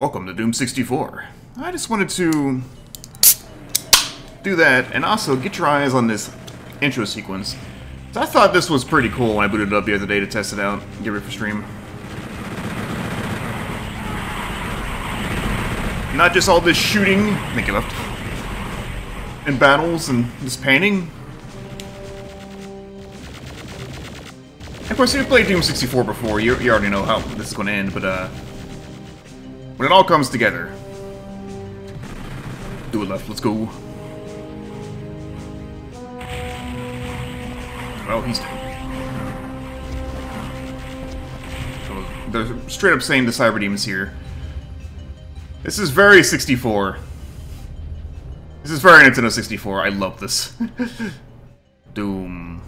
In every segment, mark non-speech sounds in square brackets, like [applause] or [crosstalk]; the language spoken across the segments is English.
Welcome to Doom 64. I just wanted to do that and also get your eyes on this intro sequence. I thought this was pretty cool when I booted it up the other day to test it out, get ready for stream. Not just all this shooting, think it left, and battles and this painting. Of course, if you've played Doom 64 before, you, you already know how this is going to end, but uh, when it all comes together. Do it left, let's go. Well, he's dead. So they're straight up saying the Cyber Demon's here. This is very 64. This is very Nintendo 64. I love this. [laughs] Doom.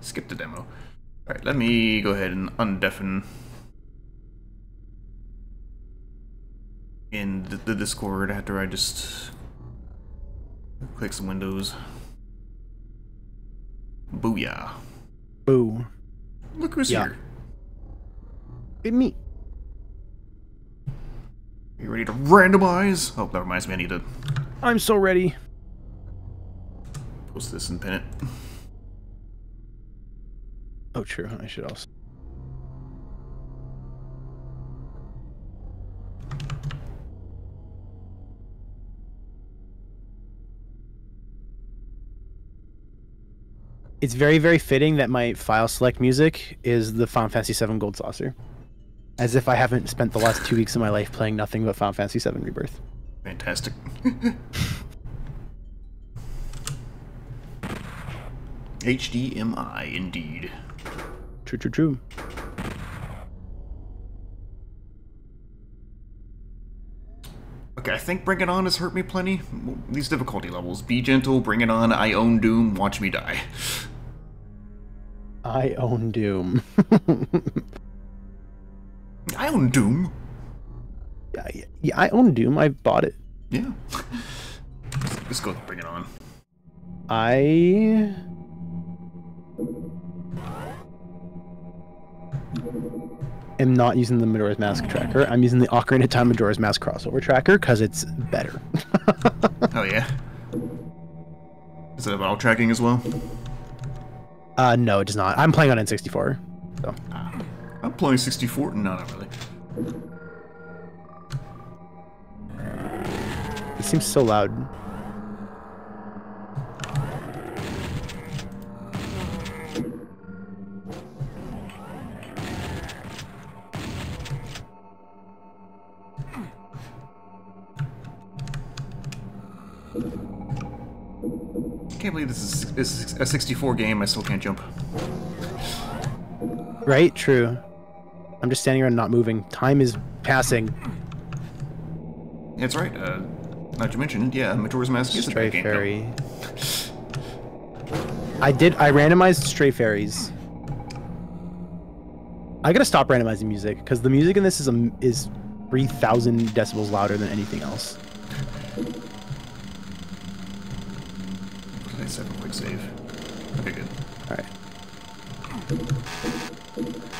Skip the demo. Alright, let me go ahead and undeafen in the, the Discord after I just click some windows. Booyah. Boo. Look who's Yeah. here. It me. You ready to randomize? Oh, that reminds me, I need to I'm so ready. post this and pin it. Oh, true. I should also. It's very, very fitting that my file select music is the Final Fantasy VII Gold Saucer. As if I haven't spent the last two weeks of my life playing nothing but Final Fantasy VII Rebirth. Fantastic. [laughs] HDMI, indeed. True, true, true. Okay, I think Bring It On has hurt me plenty. These difficulty levels. Be gentle, bring it on, I own Doom, watch me die. I own Doom. [laughs] I own Doom. yeah, yeah, I own Doom. I bought it. Yeah. [laughs] Let's go Bring It On. I am not using the Majora's Mask tracker. I'm using the Ocarina of Time Majora's Mask crossover tracker because it's better. [laughs] Oh yeah. Is it about tracking as well? uh, no, it does not. I'm playing on N64. So Ah, I'm playing 64. No, not really. it seems so loud. Can't believe this is, this is a 64 game. I still can't jump. Right? True. I'm just standing around not moving. Time is passing. That's right. Uh, not to mention, yeah, Majora's Mask is a Stray great game. though. Fairy. I did. I randomized Stray Fairies. I gotta stop randomizing music because the music in this is a, is three thousand decibels louder than anything else. Quick save. Okay, good. All right.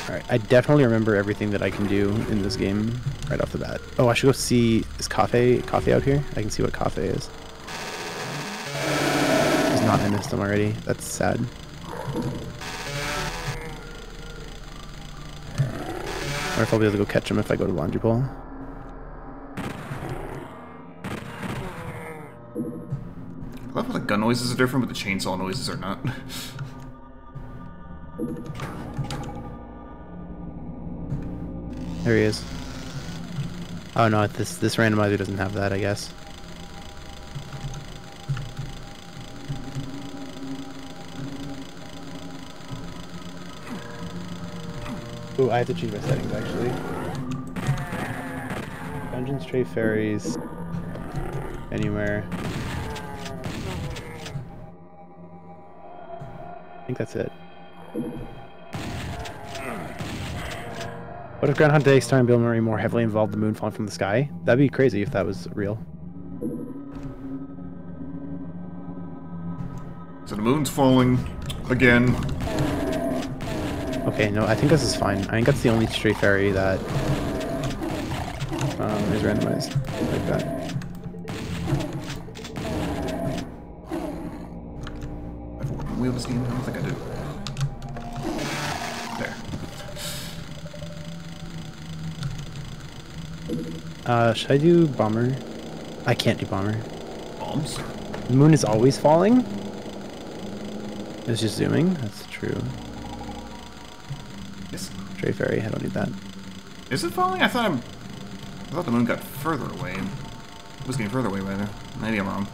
All right. I definitely remember everything that I can do in this game right off the bat. Oh, I should go see is Kafei Kafei out here. I can see what Kafei is. He's not. I missed him already. That's sad. Or if I'll be able to go catch him if I go to Laundry Pool. Gun noises are different, but the chainsaw noises are not. There he is. Oh no, this this randomizer doesn't have that, I guess. Ooh, I have to change my settings actually. Dungeons, Stray Fairies. Anywhere. Think that's it. What if Groundhog Day starring Bill Murray more heavily involved the moon falling from the sky? That'd be crazy if that was real. So the moon's falling again. Okay, no, I think this is fine. I think that's the only stray fairy that um, is randomized like that. This game? I don't think I do. There. Uh, should I do bomber? I can't do bomber. Bombs? The moon is always falling? It's just zooming? That's true. Yes. Stray fairy, I don't need that. Is it falling? I thought I'm... I thought the moon got further away. It was getting further away by then. Maybe I'm wrong.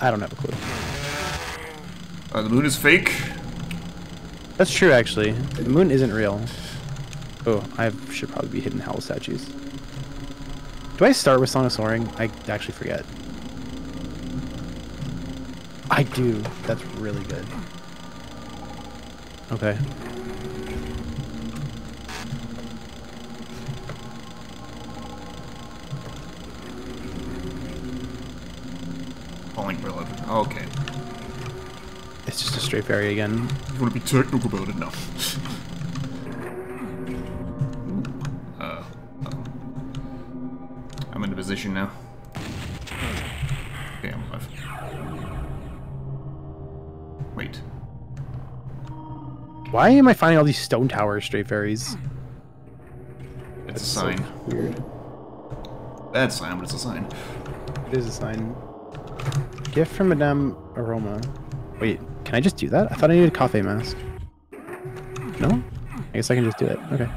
I don't have a clue. Uh, the moon is fake. That's true, actually. The moon isn't real. Oh, I should probably be hitting owl statues. Do I start with Song of Soaring? I actually forget. I do. That's really good. Okay. Falling real Okay. It's just a stray fairy again. You want to be technical about it? now. uh, uh, I'm in a position now. Okay, I'm alive. Wait. Why am I finding all these stone tower stray fairies? It's That's a so sign. weird. Bad sign, but it's a sign. It is a sign. Gift from Madame Aroma. Wait, can I just do that? I thought I needed a Kafei mask. No? I guess I can just do it. Okay.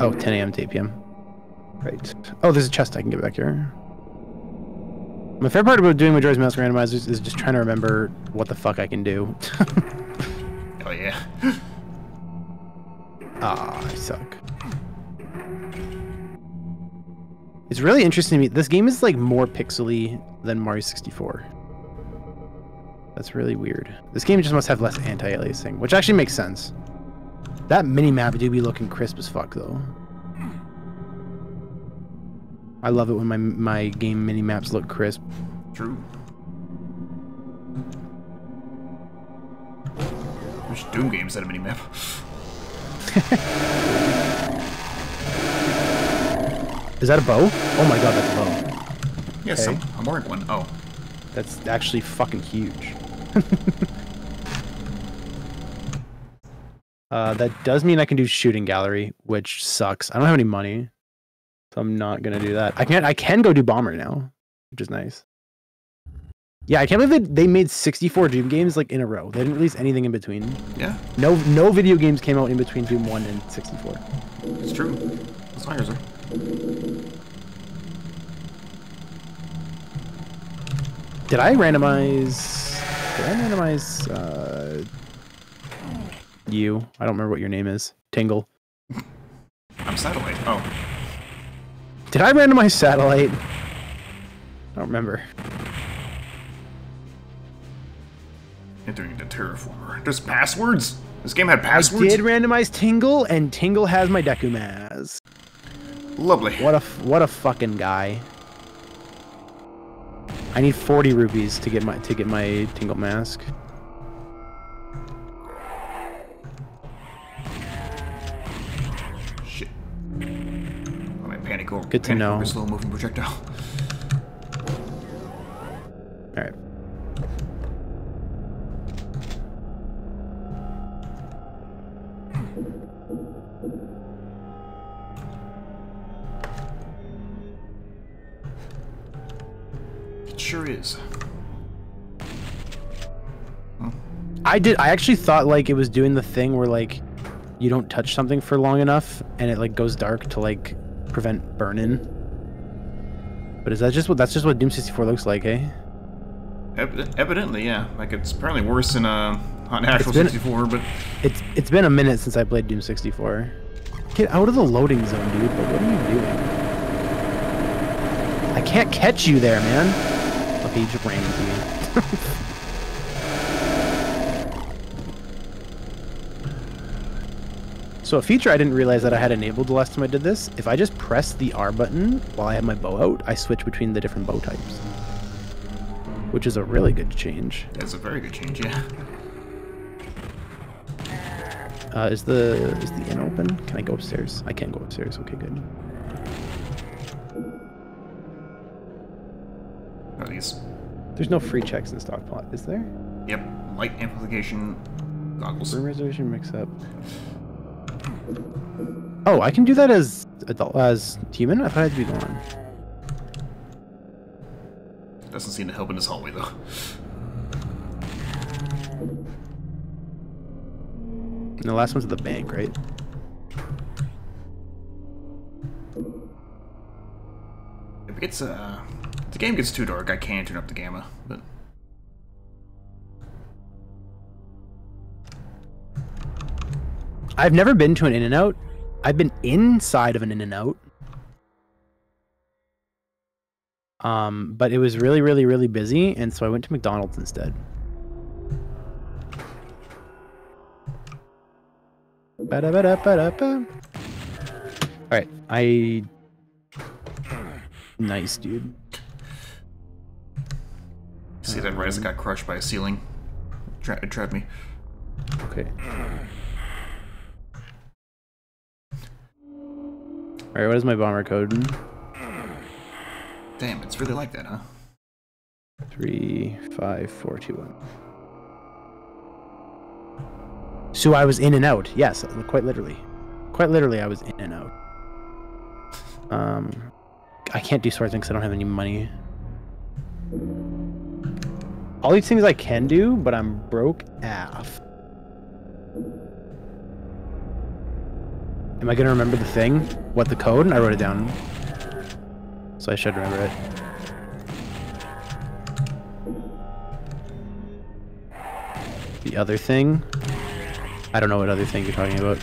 Oh, 10 a.m. to 8 p.m. Right. Oh, there's a chest I can get back here. My favorite part about doing Majora's Mask randomizers is just trying to remember what the fuck I can do. [laughs] Oh yeah. Ah, I suck. It's really interesting to me. This game is like more pixely than Mario 64. That's really weird. This game just must have less anti-aliasing, which actually makes sense. That mini-map do be looking crisp as fuck, though. I love it when my my game mini-maps look crisp. True. Wish Doom games had a minimap. [laughs] Is that a bow? Oh my god, that's a bow. Yes, Okay. I'm, I'm wearing one. Oh. That's actually fucking huge. [laughs] uh, that does mean I can do shooting gallery, which sucks. I don't have any money, so I'm not gonna do that. I can I can go do bomber now, which is nice. Yeah, I can't believe they, they made 64 Doom games like in a row. They didn't release anything in between. Yeah, No no video games came out in between Doom 1 and 64. it's true. That's why are. Did I randomize? Did I randomize uh, you? I don't remember what your name is. Tingle. I'm satellite. Oh. Did I randomize satellite? I don't remember. Entering the terraformer. There's passwords? This game had passwords? I did randomize Tingle, and Tingle has my Deku Mask. Lovely. What a f- what a fucking guy. I need 40 rupees to get my to get my Tingle mask. Shit. Oh, my panic or Good to panic know. Slow moving projectile. All right. It sure is. I did. I actually thought like it was doing the thing where like you don't touch something for long enough and it like goes dark to like prevent burn-in. But is that just what? That's just what Doom 64 looks like, eh? Evi- evidently, yeah. Like, it's apparently worse than uh, on actual been- 64, but... It's it's been a minute since I played Doom 64. Get out of the loading zone, dude. But what are you doing? I can't catch you there, man. Okay, you just ran into me. So a feature I didn't realize that I had enabled the last time I did this, if I just press the R button while I have my bow out, I switch between the different bow types. Which is a really good change. That's a very good change, yeah. Uh, is the is the inn open? Can I go upstairs? I can't go upstairs. Okay, good. There's no free checks in stockpot, is there? Yep. Light amplification goggles. Room reservation mix up. Oh, I can do that as adult as human. I thought I had to be one. Doesn't seem to help in this hallway though. And the last one's at the bank, right? If it gets uh, the game gets too dark, I can turn up the gamma, but I've never been to an In-N-Out. I've been inside of an In-N-Out. Um, but it was really, really, really busy, and so I went to McDonald's instead. Ba-da-ba-da-ba-da-ba. All right, I. Nice, dude. See that rise that got crushed by a ceiling. Tra it trapped me. Okay. All right, what is my bomber code? Damn, it's really like that, huh? Three, five, four, two, one. So I was in and out. Yes, quite literally. Quite literally, I was in and out. Um, I can't do swordsman because I don't have any money. All these things I can do, but I'm broke AF. Am I gonna remember the thing? What the code? I wrote it down. So I should remember it. The other thing? I don't know what other thing you're talking about.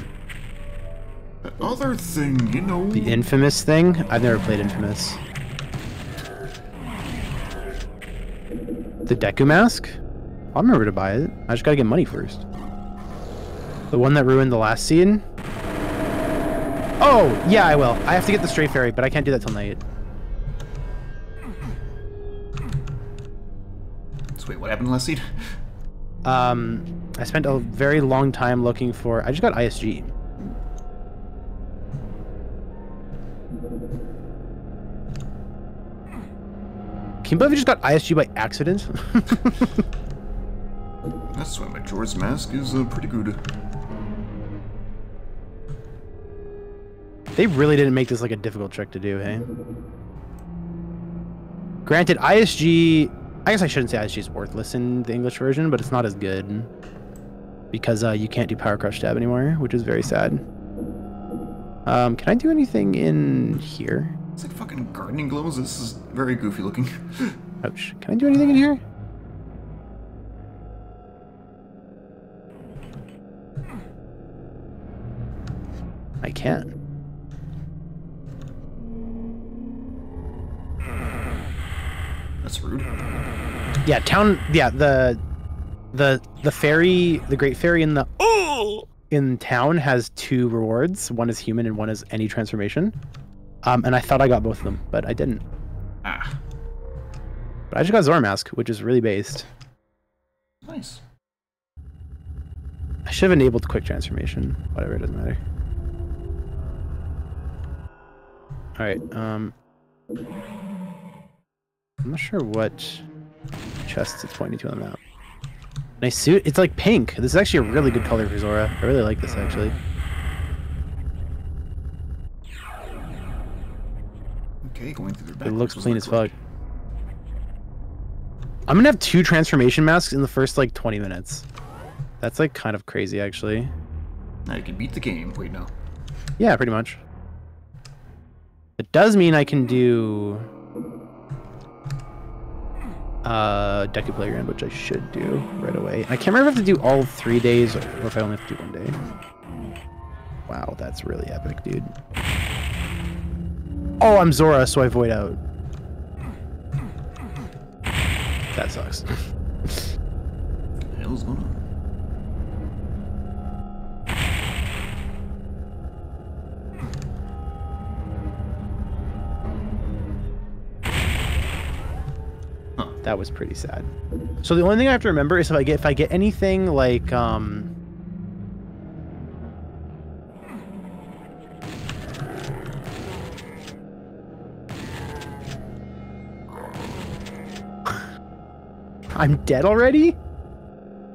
The other thing, you know. The infamous thing? I've never played infamous. The Deku mask? I'll remember to buy it. I just gotta get money first. The one that ruined the last scene? Oh, yeah, I will. I have to get the stray fairy, but I can't do that till night. So wait, what happened last scene? Um, I spent a very long time looking for. I just got ISG. Can you believe I just got ISG by accident? [laughs] That's why my Majora's Mask is uh, pretty good. they really didn't make this like a difficult trick to do, hey? Granted, ISG. I guess I shouldn't say ISG is worthless in the English version, but it's not as good because uh, you can't do Power Crouch Stab anymore, which is very sad. Um, can I do anything in here? It's like fucking gardening gloves. This is very goofy looking. [laughs] Ouch. Can I do anything in here? I can. That's rude. Yeah, town. Yeah, the the the fairy, the Great Fairy in the oh in town has two rewards. One is human and one is any transformation. Um, and I thought I got both of them, but I didn't. Ah, But I just got Zora Mask, which is really based. nice. I should have enabled quick transformation. Whatever, it doesn't matter. All right. Um, I'm not sure what chest it's pointing to on the map. Nice suit. It's like pink. This is actually a really good color for Zora. I really like this actually. Okay, going through their back. It looks clean as fuck. I'm gonna have two transformation masks in the first like 20 minutes. That's like kind of crazy actually. Now you can beat the game. Wait, no. Yeah, pretty much. It does mean I can do uh Deku Playground, which I should do right away. I can't remember if I have to do all three days or if I only have to do one day. Wow, that's really epic, dude. Oh, I'm Zora, so I void out. That sucks. [laughs] hell's going on? That was pretty sad. So the only thing I have to remember is if I get if I get anything like um I'm dead already?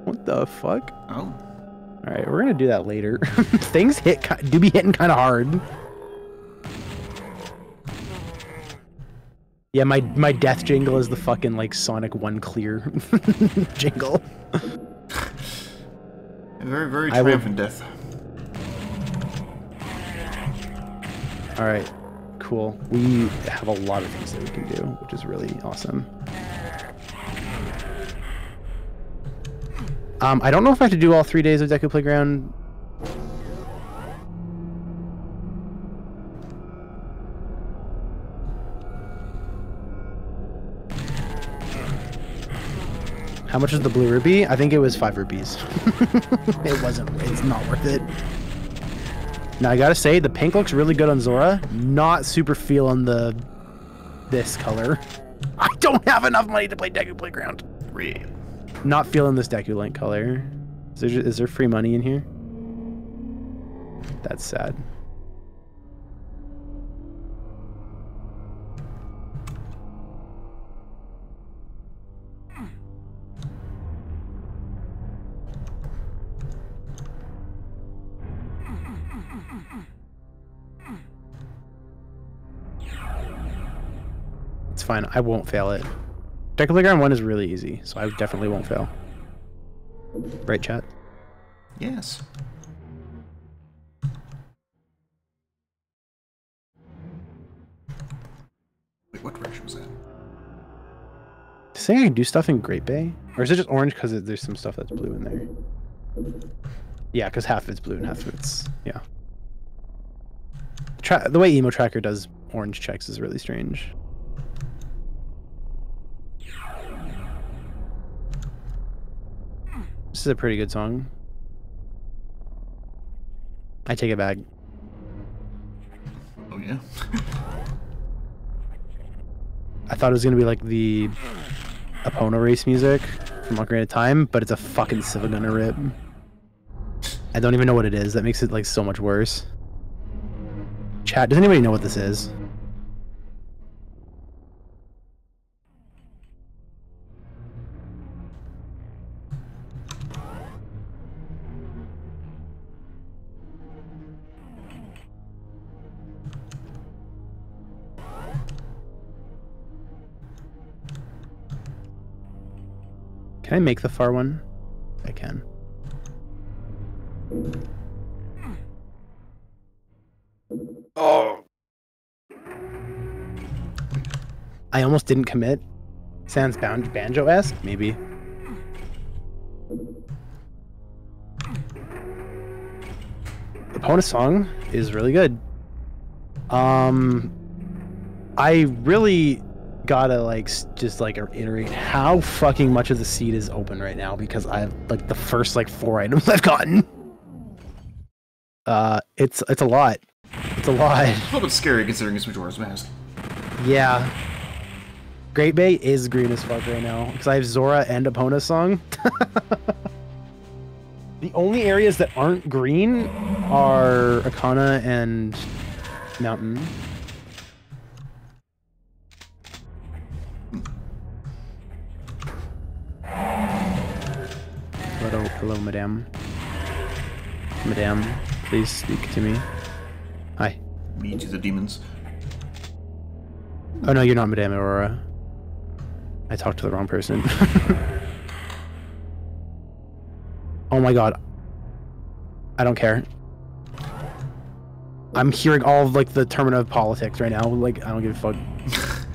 What the fuck? Oh. All right, we're gonna do that later. [laughs] Things hit do be hitting kind of hard. Yeah, my my death jingle is the fucking like Sonic One clear [laughs] jingle. [laughs] Very, very I will- triumphant death. All right, cool. We have a lot of things that we can do, which is really awesome. Um, I don't know if I have to do all three days of Deku Playground. How much is the blue rupee? I think it was five rupees. [laughs] it wasn't. It's not worth it. Now I gotta say, the pink looks really good on Zora. Not super feel on the this color. [laughs] I don't have enough money to play Deku Playground. Red. Not feeling this Deku Link color. Is there, is there free money in here? That's sad. It's fine. I won't fail it. Deku Playground 1 is really easy, so I definitely won't fail. Right, chat? Yes. Wait, what direction was that? Saying I can do stuff in Great Bay? Or is it just orange because there's some stuff that's blue in there? Yeah, because half of it's blue and half of it's... Yeah. Tra- the way Emo Tracker does orange checks is really strange. Is a pretty good song. I take it back. Oh, yeah? [laughs] I thought it was gonna be like the Epona race music from Ocarina of Time, but it's a fucking Civil Gunner rip. I don't even know what it is. That makes it like so much worse. Chat, does anybody know what this is? Can I make the far one? I can. Oh! I almost didn't commit. Sounds banjo-esque, maybe. Epona song is really good. Um, I really gotta like just like iterate how fucking much of the seed is open right now because I have like the first like four items [laughs] I've gotten. Uh, it's it's a lot. It's a lot. A little bit scary considering it's Majora's Mask. Yeah. Great Bay is green as fuck right now because I have Zora and Epona song. [laughs] the only areas that aren't green are Ikana and Mountain. Hello, hello, madame. Madame, please speak to me. Hi. Me to the demons. Oh no, you're not Madame Aroma. I talked to the wrong person. [laughs] oh my god. I don't care. I'm hearing all of like the termina of politics right now. Like I don't give a fuck. [laughs]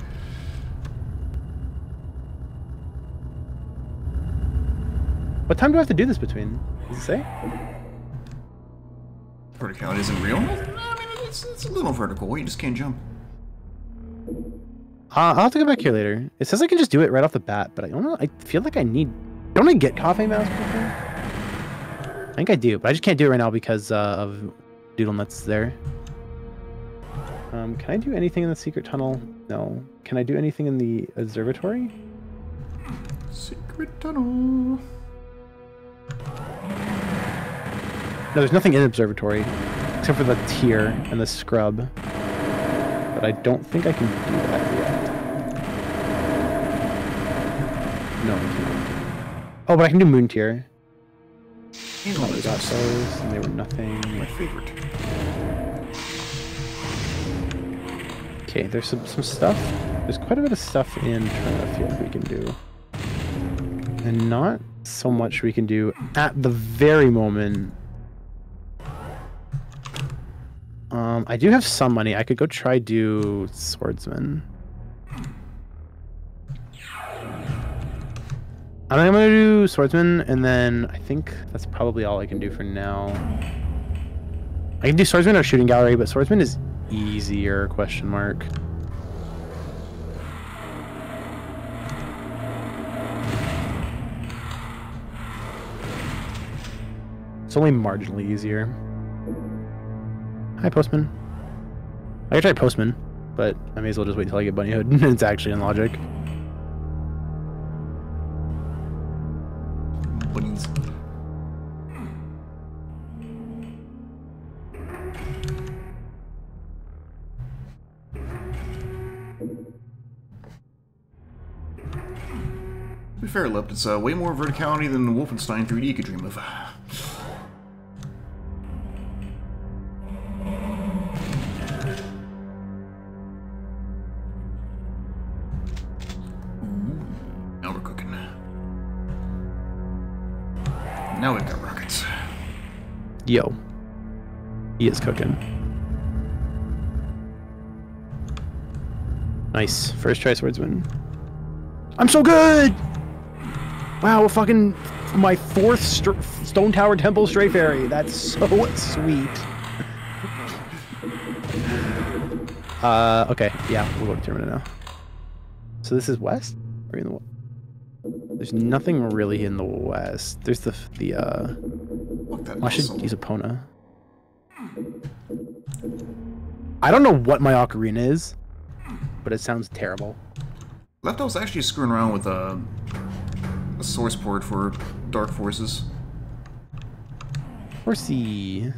what time do I have to do this between? Does it say? Verticality isn't real? I mean, it's, it's a little vertical. You just can't jump. Uh, I'll have to go back here later. It says I can just do it right off the bat, but I don't know. I feel like I need. Don't I get coffee mouse? before? I think I do, but I just can't do it right now because uh, of Doodle Nuts there. Um, can I do anything in the secret tunnel? No. Can I do anything in the observatory? Secret tunnel. No, there's nothing in observatory except for the tear and the scrub. But I don't think I can do that yet. No, I can't. Oh, but I can do moon tear. Oh, we got those, and they were nothing. My favorite. Okay, there's some, some stuff. There's quite a bit of stuff in Termina Field we can do. Not so much we can do at the very moment. Um, I do have some money. I could go try do Swordsman. I think I'm gonna do Swordsman, and then I think that's probably all I can do for now. I can do Swordsman or Shooting Gallery, but Swordsman is easier, question mark. It's only marginally easier. Hi, Postman. I could try Postman, but I may as well just wait till I get Bunny Hood. [laughs] it's actually in logic. Bunnies. To be fair, Lept, it's uh, way more verticality than Wolfenstein 3D could dream of. Yo. He is cooking. Nice. First try swordsman. I'm so good! Wow, fucking my fourth Stone Tower Temple Stray Fairy. That's so sweet. [laughs] uh, okay. Yeah, we'll go to Termina now. So this is west? Or in the There's nothing really in the west. There's the the uh Look, that I should use Epona. I don't know what my ocarina is, but it sounds terrible. Lepto was actually screwing around with uh, a source port for Dark Forces. Horsey.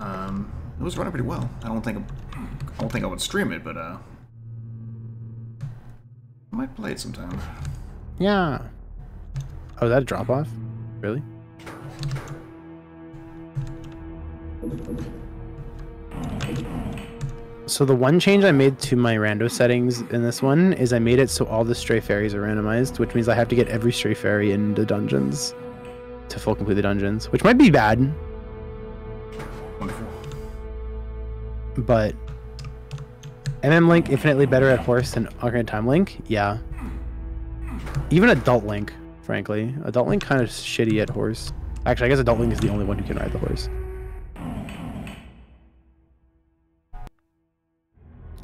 Um, it was running pretty well. I don't think I don't think I would stream it, but uh, I might play it sometime. Yeah. Oh, is that a drop off? Really? So the one change I made to my rando settings in this one is I made it so all the stray fairies are randomized, which means I have to get every stray fairy in the dungeons to full complete the dungeons, which might be bad, Wonderful. but MM Link infinitely better at horse than Ocarina Time Link? Yeah. Even Adult Link, frankly. Adult Link kind of shitty at horse. Actually, I guess Adult Link is the only one who can ride the horse.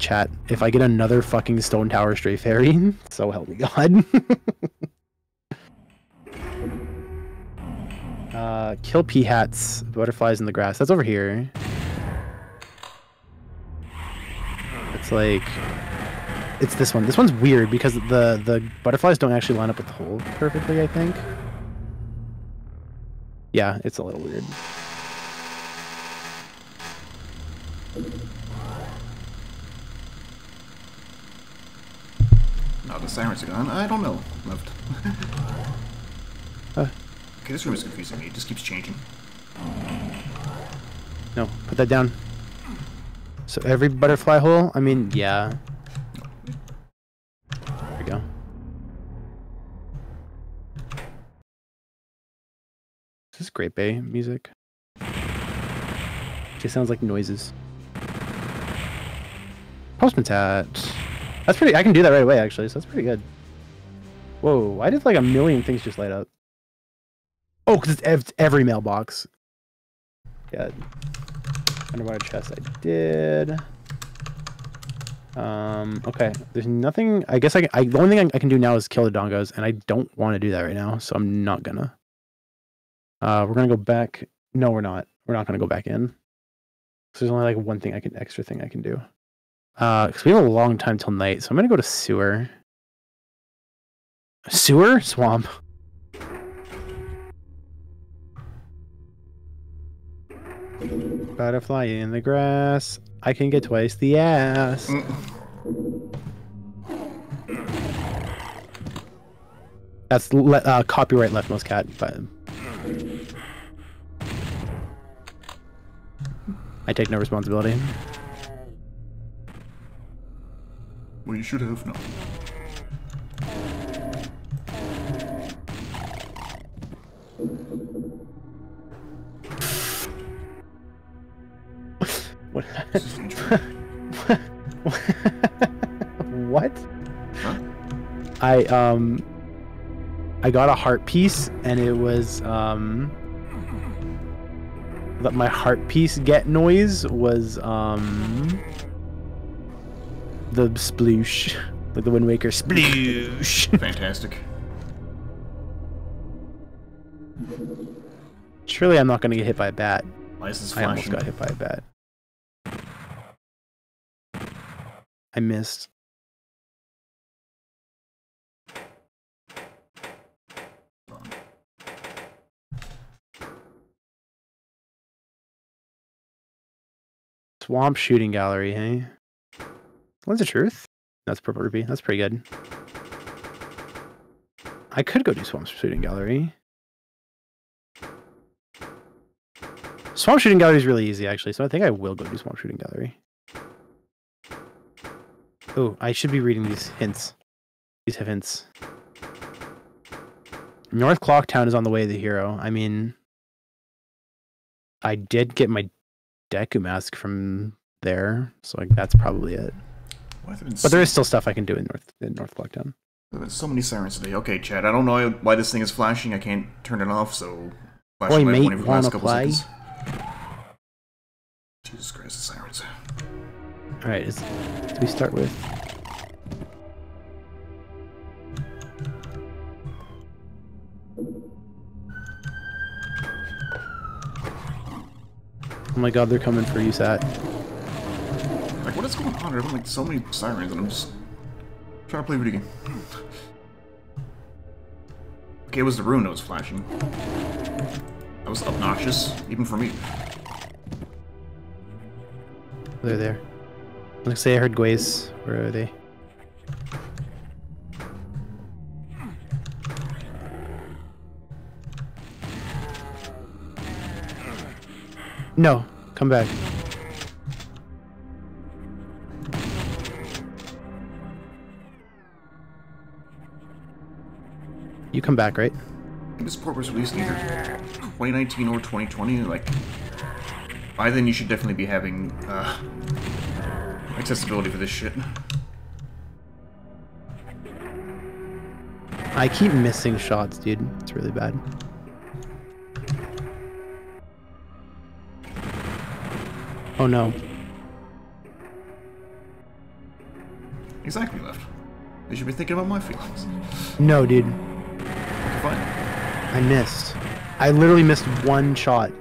Chat, if I get another fucking Stone Tower Stray Fairy, [laughs] so help me God. [laughs] uh, kill pea hats, butterflies in the grass. That's over here. It's like it's this one. This one's weird because the the butterflies don't actually line up with the hole perfectly, I think. Yeah, it's a little weird. The sirens are gone. I don't know. Left. Uh. Okay, this room is confusing me. It just keeps changing. No, put that down. So every butterfly hole, I mean, yeah. There we go. Is this Great Bay music? Just sounds like noises. Postman's hat. That's pretty. I can do that right away, actually. So that's pretty good. Whoa! Why did like a million things just light up? Oh, because it's ev- every mailbox. Yeah. Underwater chest. I did. Um. Okay. There's nothing. I guess I, can, I. The only thing I, I can do now is kill the dongos, and I don't want to do that right now, so I'm not gonna. Uh, we're gonna go back. No, we're not. We're not gonna go back in. So there's only like one thing I can extra thing I can do. Uh, because we have a long time till night, so I'm gonna go to sewer. Sewer? Swamp. Butterfly in the grass. I can get twice the ass. That's le- uh, copyright leftmost cat, but I take no responsibility. Well, you should have. No. [laughs] What? [laughs] What? Huh? I um I got a heart piece and it was um that my heart piece get noise was um the sploosh like the Wind Waker sploosh. [laughs] Fantastic. Surely I'm not gonna get hit by a bat. Why is this I almost got hit by a bat. I missed. Swamp shooting gallery, hey? What's the truth? That's purple rupee. That's pretty good. I could go do swamp shooting gallery. Swamp shooting gallery is really easy, actually, so I think I will go do swamp shooting gallery. Oh, I should be reading these hints. These have hints. North Clocktown is on the way to the hero. I mean, I did get my Deku mask from there, so like that's probably it. Why there But there is still stuff I can do in North in North Clocktown. there been so many sirens today. Okay, Chad. I don't know why this thing is flashing. I can't turn it off. So. flash Oi, light mate, only for the wanna play? seconds. Jesus Christ, the sirens. All right, is, do we start with? Oh my god, they're coming for you, Sat. Like, what is going on? There have been like so many sirens, and I'm just trying to play video game. Okay, it was the rune that was flashing. That was obnoxious, even for me. They're there. Let's say I heard Guays. Where are they? No, come back. You come back, right? I think this port was released either 2019 or 2020. Like, by then you should definitely be having uh, accessibility for this shit. I keep missing shots, dude. It's really bad. Oh no. Exactly left. They should be thinking about my feelings. No, dude. I missed. I literally missed one shot.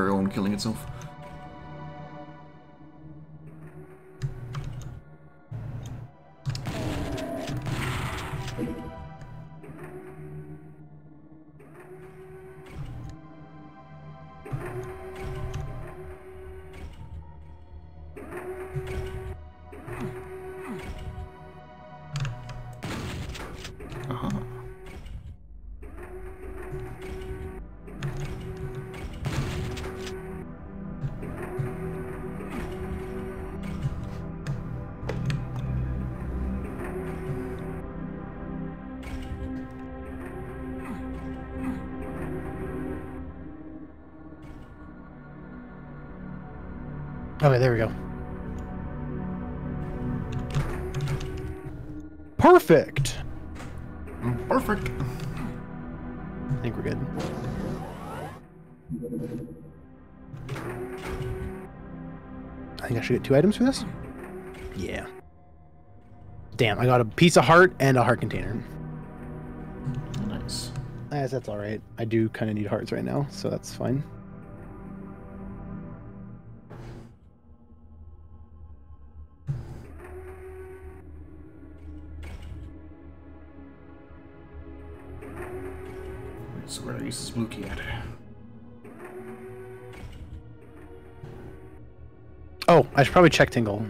Barrel and killing itself. Two items for this. Yeah. Damn, I got a piece of heart and a heart container. Nice. I guess that's all right. I do kind of need hearts right now, so that's fine. So where do I use this blue key at? Oh, I should probably check Tingle.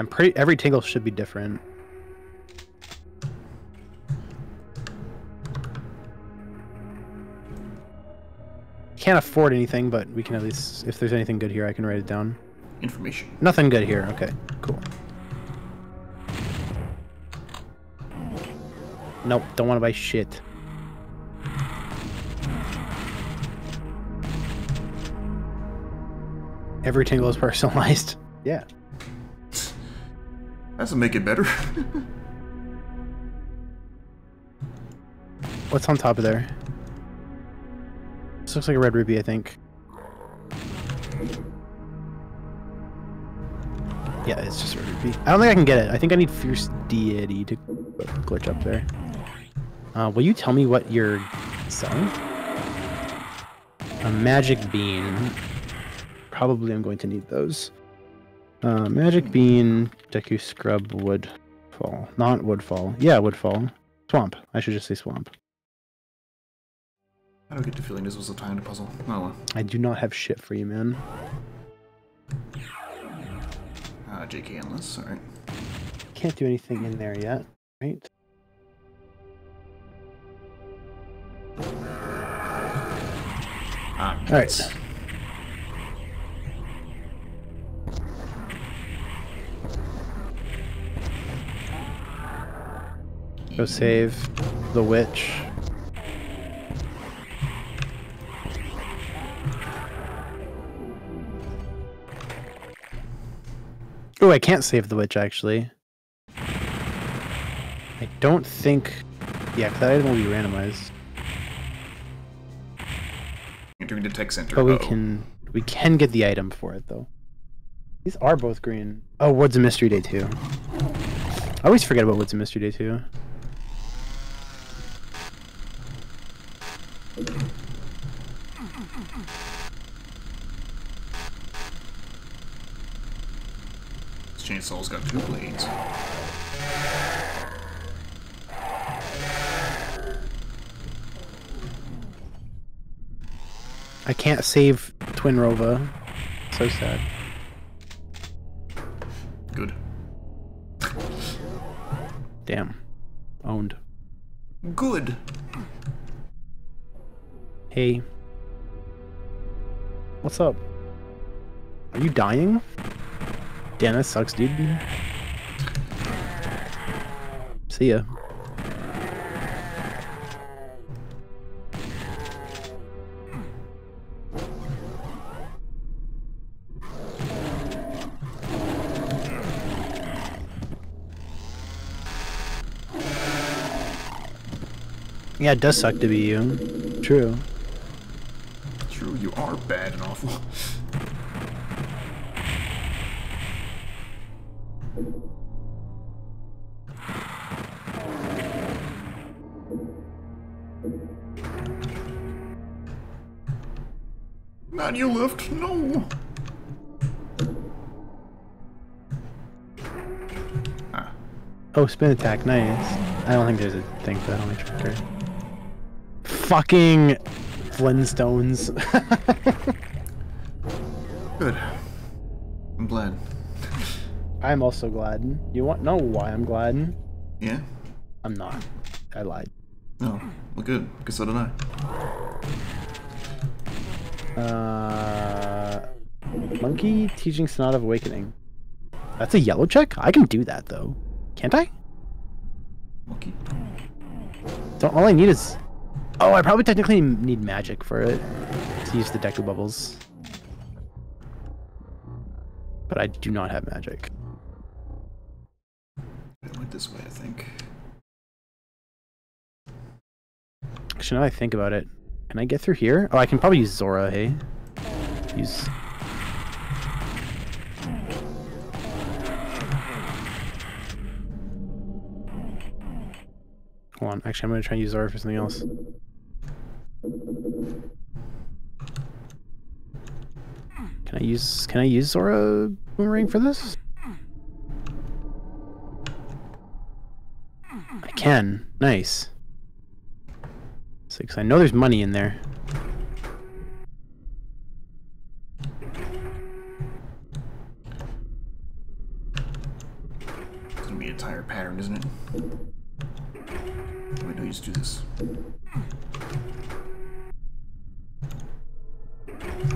I'm pretty. Every Tingle should be different. Can't afford anything, but we can at least, if there's anything good here, I can write it down. Information. Nothing good here. Okay, cool. Nope, don't want to buy shit. Every tingle is personalized. [laughs] Yeah. that Doesn't make it better. [laughs] What's on top of there? This looks like a red ruby, I think. Yeah, it's just a red ruby. I don't think I can get it. I think I need Fierce Deity to glitch up there. Uh, will you tell me what you're selling? A magic bean. Probably I'm going to need those. Uh, magic bean, Deku scrub, woodfall. Not woodfall. Yeah, woodfall. Swamp. I should just say swamp. I don't get the feeling this was a timed puzzle. Oh well. I do not have shit for you, man. Uh, JK endless, alright. Can't do anything in there yet, right? Ah, All right. Go save the witch. Oh, I can't save the witch actually. I don't think. Yeah, that item will be randomized. Entering the tech center. But we Uh-oh. can we can get the item for it though. These are both green. Oh, Woods of Mystery Day 2. I always forget about Woods of Mystery Day 2. This chainsaw's got two blades. I can't save Twin Rova. So sad. Good. Damn. Owned. Good. Hey. What's up? Are you dying? That sucks, dude. See ya. Yeah, it does suck to be you. True. You are bad and awful. Not you left, no. Oh, spin attack, nice. I don't think there's a thing for that on my tracker. Fucking Flintstones. [laughs] good. I'm glad. I'm also glad. You want know why I'm glad? Yeah? I'm not. I lied. No. Well, good, because so did I. Uh, monkey teaching Sonata of Awakening. That's a yellow check? I can do that though. Can't I? Monkey. Don't, all I need is... Oh, I probably technically need magic for it. To use the Deku Bubbles. But I do not have magic. It went this way, I think. Actually, now I think about it, can I get through here? Oh, I can probably use Zora, hey? Use... Hold on, actually I'm gonna try and use Zora for something else. Can I use can I use Zora boomerang for this? I can. Nice. Six. I know there's money in there. It's gonna be a tire pattern, isn't it? Wait, no, you just do this.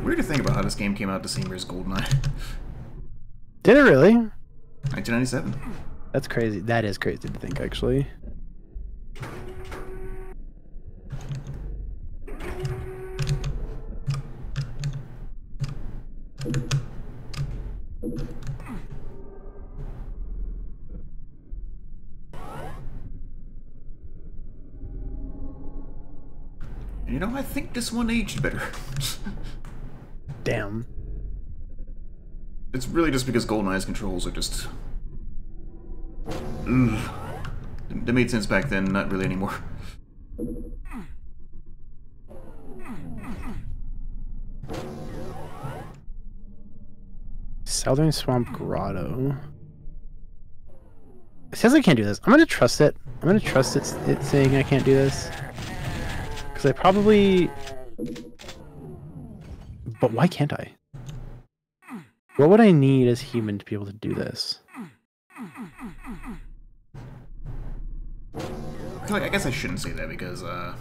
Weird to think about how this game came out the same year as GoldenEye. Did it really? 1997. That's crazy. That is crazy to think, actually. You know, I think this one aged better. [laughs] Damn. it's really just because GoldenEye's controls are just... Mm, Ugh. They made sense back then, not really anymore. Southern Swamp Grotto. It says I can't do this. I'm gonna trust it. I'm gonna trust it, it saying I can't do this. Because I probably... But why can't I? What would I need as human to be able to do this? I like I guess I shouldn't say that because uh,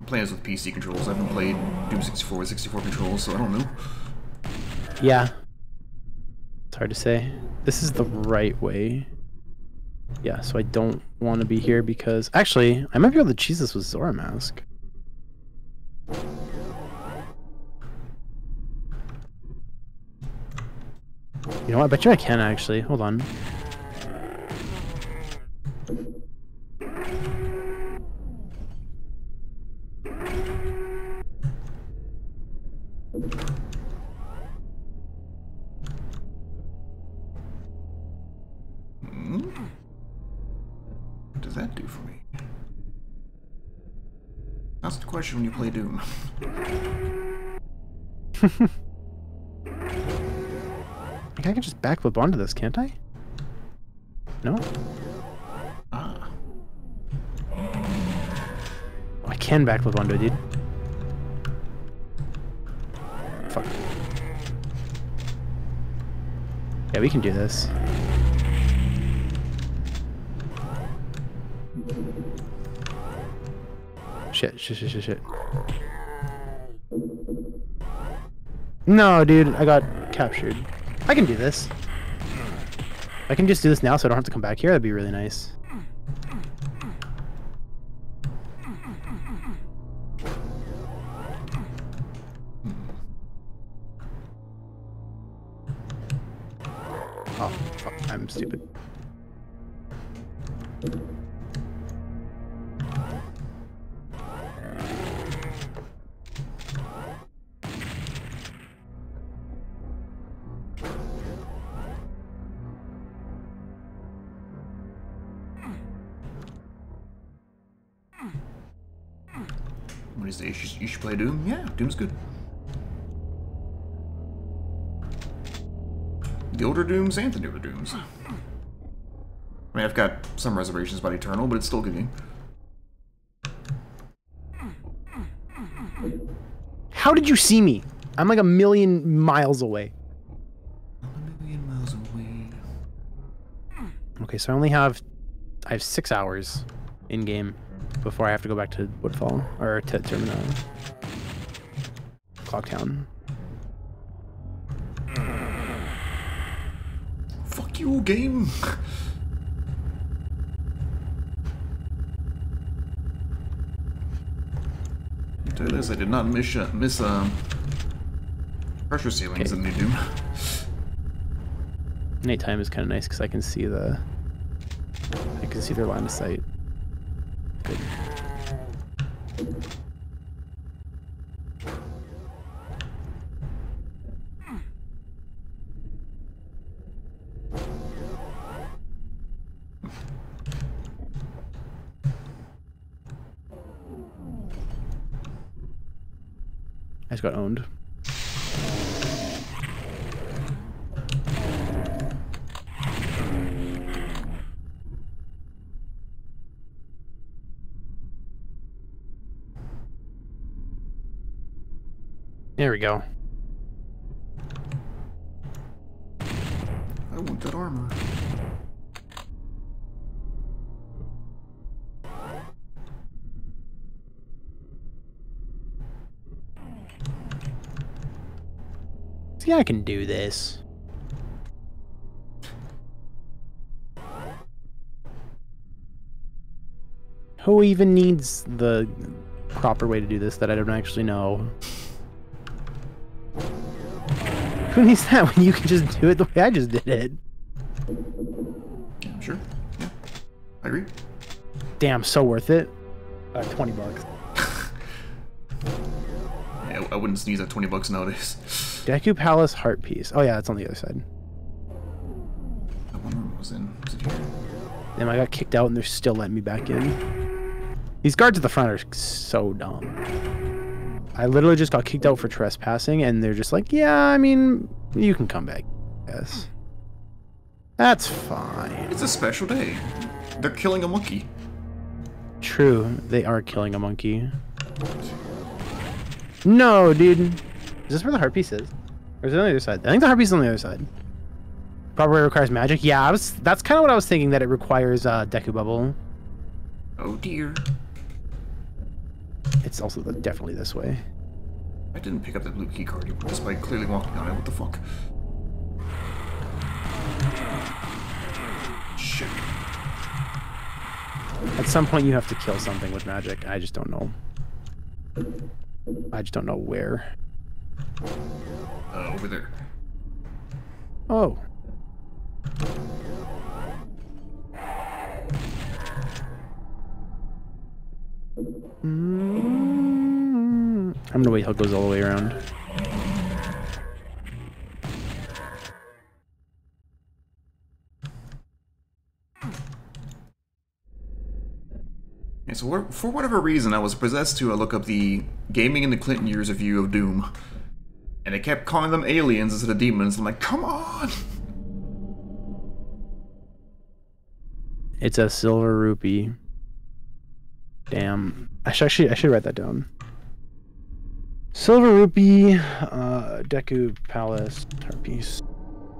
I'm playing this with PC controls. I haven't played Doom 64 with 64 controls, so I don't know. Yeah. It's hard to say. This is the right way. Yeah, so I don't want to be here because... Actually, I might be able to cheese this with Zora Mask. You know what? I bet you I can actually. Hold on. Hmm? What does that do for me? That's the question when you play Doom. [laughs] I can just backflip onto this, can't I? No? ah. Oh, I can backflip onto it, dude. Fuck. Yeah, we can do this. Shit, shit, shit, shit, shit. No, dude, I got captured. I can do this. I can just do this now so I don't have to come back here. That'd be really nice. And the newer Dooms. I mean, I've got some reservations about Eternal, but it's still good. How did you see me? I'm like a million miles away. A million miles away. Okay, so I only have I have six hours in game before I have to go back to Woodfall or to Terminal Clock Clocktown. Fuck you, game! You this, I did not miss, uh, miss um, pressure ceilings in New Doom. Nighttime is kind of nice because I can see the I can see their line of sight. Good. Just got owned. There we go. See, I can do this. Who even needs the proper way to do this that I don't actually know? Who needs that when you can just do it the way I just did it? Sure. Yeah. I agree. Damn, so worth it. Uh, 20 bucks. [laughs] Yeah, I wouldn't sneeze at 20 bucks nowadays. Deku Palace Heart Piece. Oh yeah, it's on the other side. That one room was in. Was it here? Damn, I got kicked out and they're still letting me back in. These guards at the front are so dumb. I literally just got kicked out for trespassing and they're just like, yeah, I mean, you can come back. Yes. That's fine. It's a special day. They're killing a monkey. True, they are killing a monkey. No, dude. Is this where the heart piece is? Or is it on the other side? I think the heart piece is on the other side. Probably requires magic. Yeah, I was. That's kind of what I was thinking. That it requires uh, Deku Bubble. Oh dear. It's also the, definitely this way. I didn't pick up that blue key card despite clearly walking on it. What the fuck? Shit. At some point, you have to kill something with magic. I just don't know. I just don't know where. Uh, over there. Oh. Mm, I'm gonna wait till it goes all the way around. Yeah, so for whatever reason, I was possessed to uh, look up the gaming in the Clinton years review of Doom. And they kept calling them aliens instead of demons. I'm like, come on! It's a silver rupee. Damn. I should actually I should write that down. Silver rupee, uh, Deku Palace piece.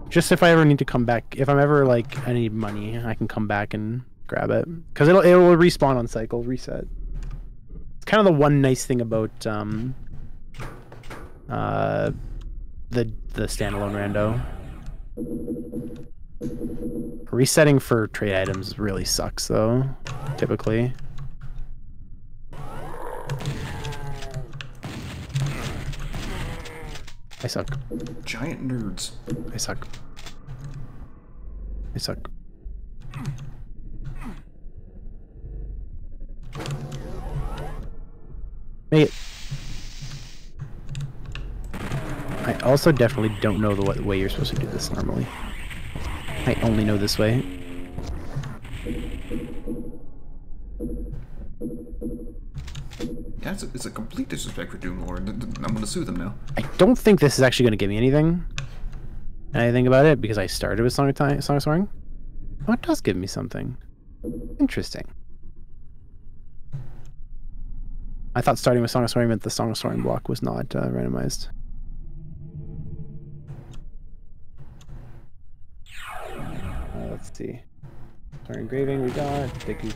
Just if I ever need to come back, if I'm ever like I need money, I can come back and grab it because it'll it'll respawn on cycle reset. It's kind of the one nice thing about um uh the the standalone rando. Resetting for trade items really sucks though, typically. I suck. Giant nerds. I suck. I suck. Make it. I also definitely don't know the wa- way you're supposed to do this normally. I only know this way. Yeah, it's a, it's a complete disrespect for Doom Lord. Th- th- I'm gonna sue them now. I don't think this is actually going to give me anything. Anything about it because I started with Song of, Time, Song of Soaring. Oh, it does give me something. Interesting. I thought starting with Song of Soaring meant the Song of Soaring block was not uh, randomized. See. Our Engraving we got.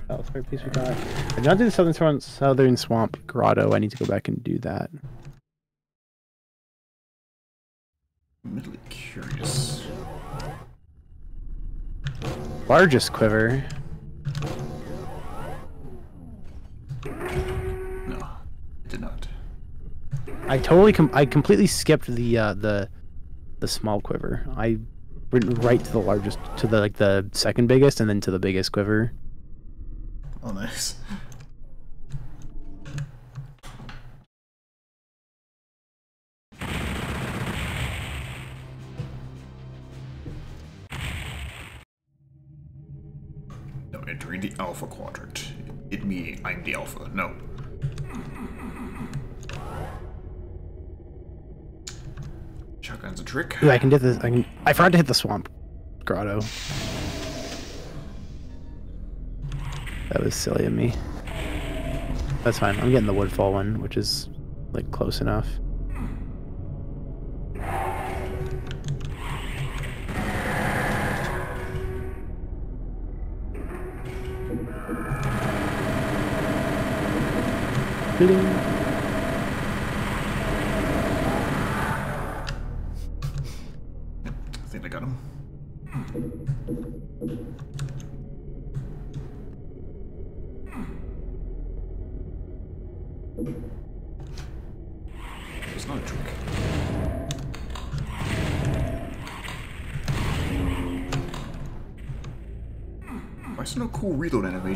Palace Heart Piece we got. I did not do the Southern Swamp, Southern Swamp Grotto. I need to go back and do that. Admittedly curious. Largest quiver. No, it did not. I totally com- I completely skipped the uh, the the small quiver. I right to the largest to the like the second biggest and then to the biggest quiver. Oh, nice. No, entering the alpha quadrant. It me, I'm the alpha. No. Shotgun's a trick. Ooh, I can get this. I can. I forgot to hit the swamp grotto. That was silly of me. That's fine. I'm getting the woodfall one, which is like close enough.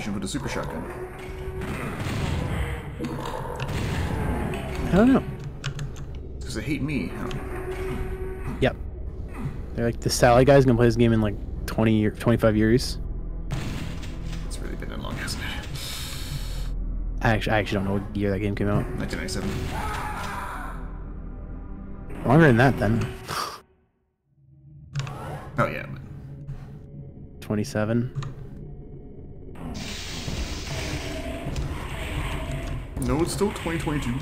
Animation for the super shotgun? I don't know. Because they hate me. huh? Yep. They're like the Sally guy's gonna play this game in like 20 year, 25 years. It's really been that long, hasn't it? I actually, I actually don't know what year that game came out. 1997. Longer than that, then. Oh yeah, but 27. No, it's still 2022.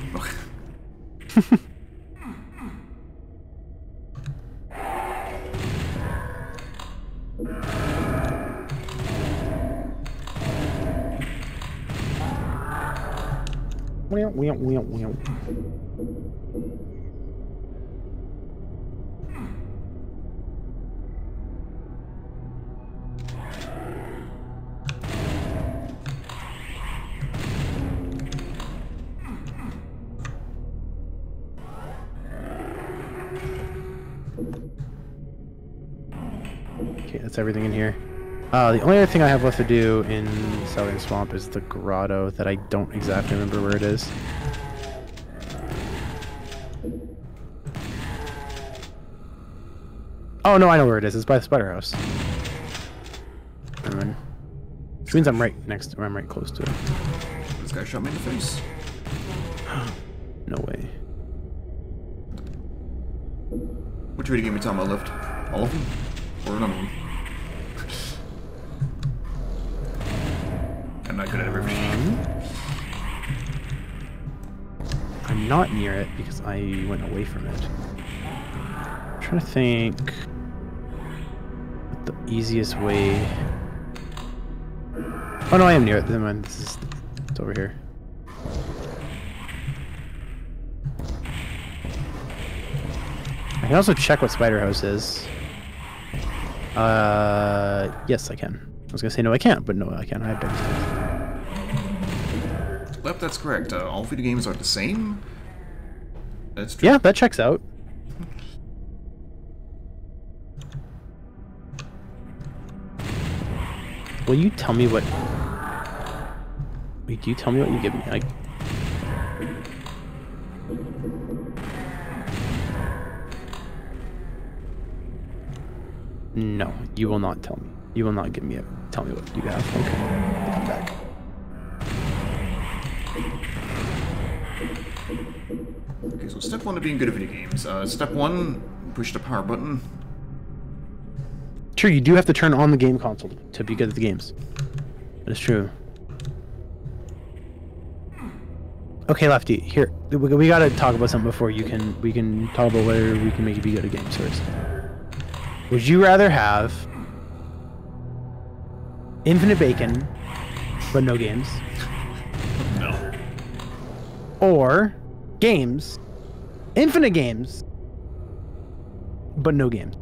Meow, meow, meow, meow. Everything in here. Uh, the only other thing I have left to do in Southern Swamp is the grotto that I don't exactly remember where it is. Oh no, I know where it is. It's by the spider house. Mind. Which means I'm right next to I'm right close to it. this guy shot me in the face. [gasps] No way. Which way to give me time I left? All of them? Or none of them? Not near it because I went away from it. I'm trying to think the easiest way. Oh no, I am near it. Never mind. This is it's over here. I can also check what Spider House is. Uh, yes, I can. I was gonna say no, I can't, but no, I can. I have space. Left, that's correct. Uh, all video games are the same? That's true. Yeah, that checks out. Will you tell me what? Wait, do you tell me what you give me? Like, no, you will not tell me. You will not give me a. Tell me what you have. Okay, step one of being good at video games. Uh, step one, push the power button. True, you do have to turn on the game console to be good at the games. That is true. Okay, Lefty, here we, we gotta talk about something before you can we can talk about whether we can make you be good at games first. Would you rather have infinite bacon but no games, No. or games, infinite games but no games?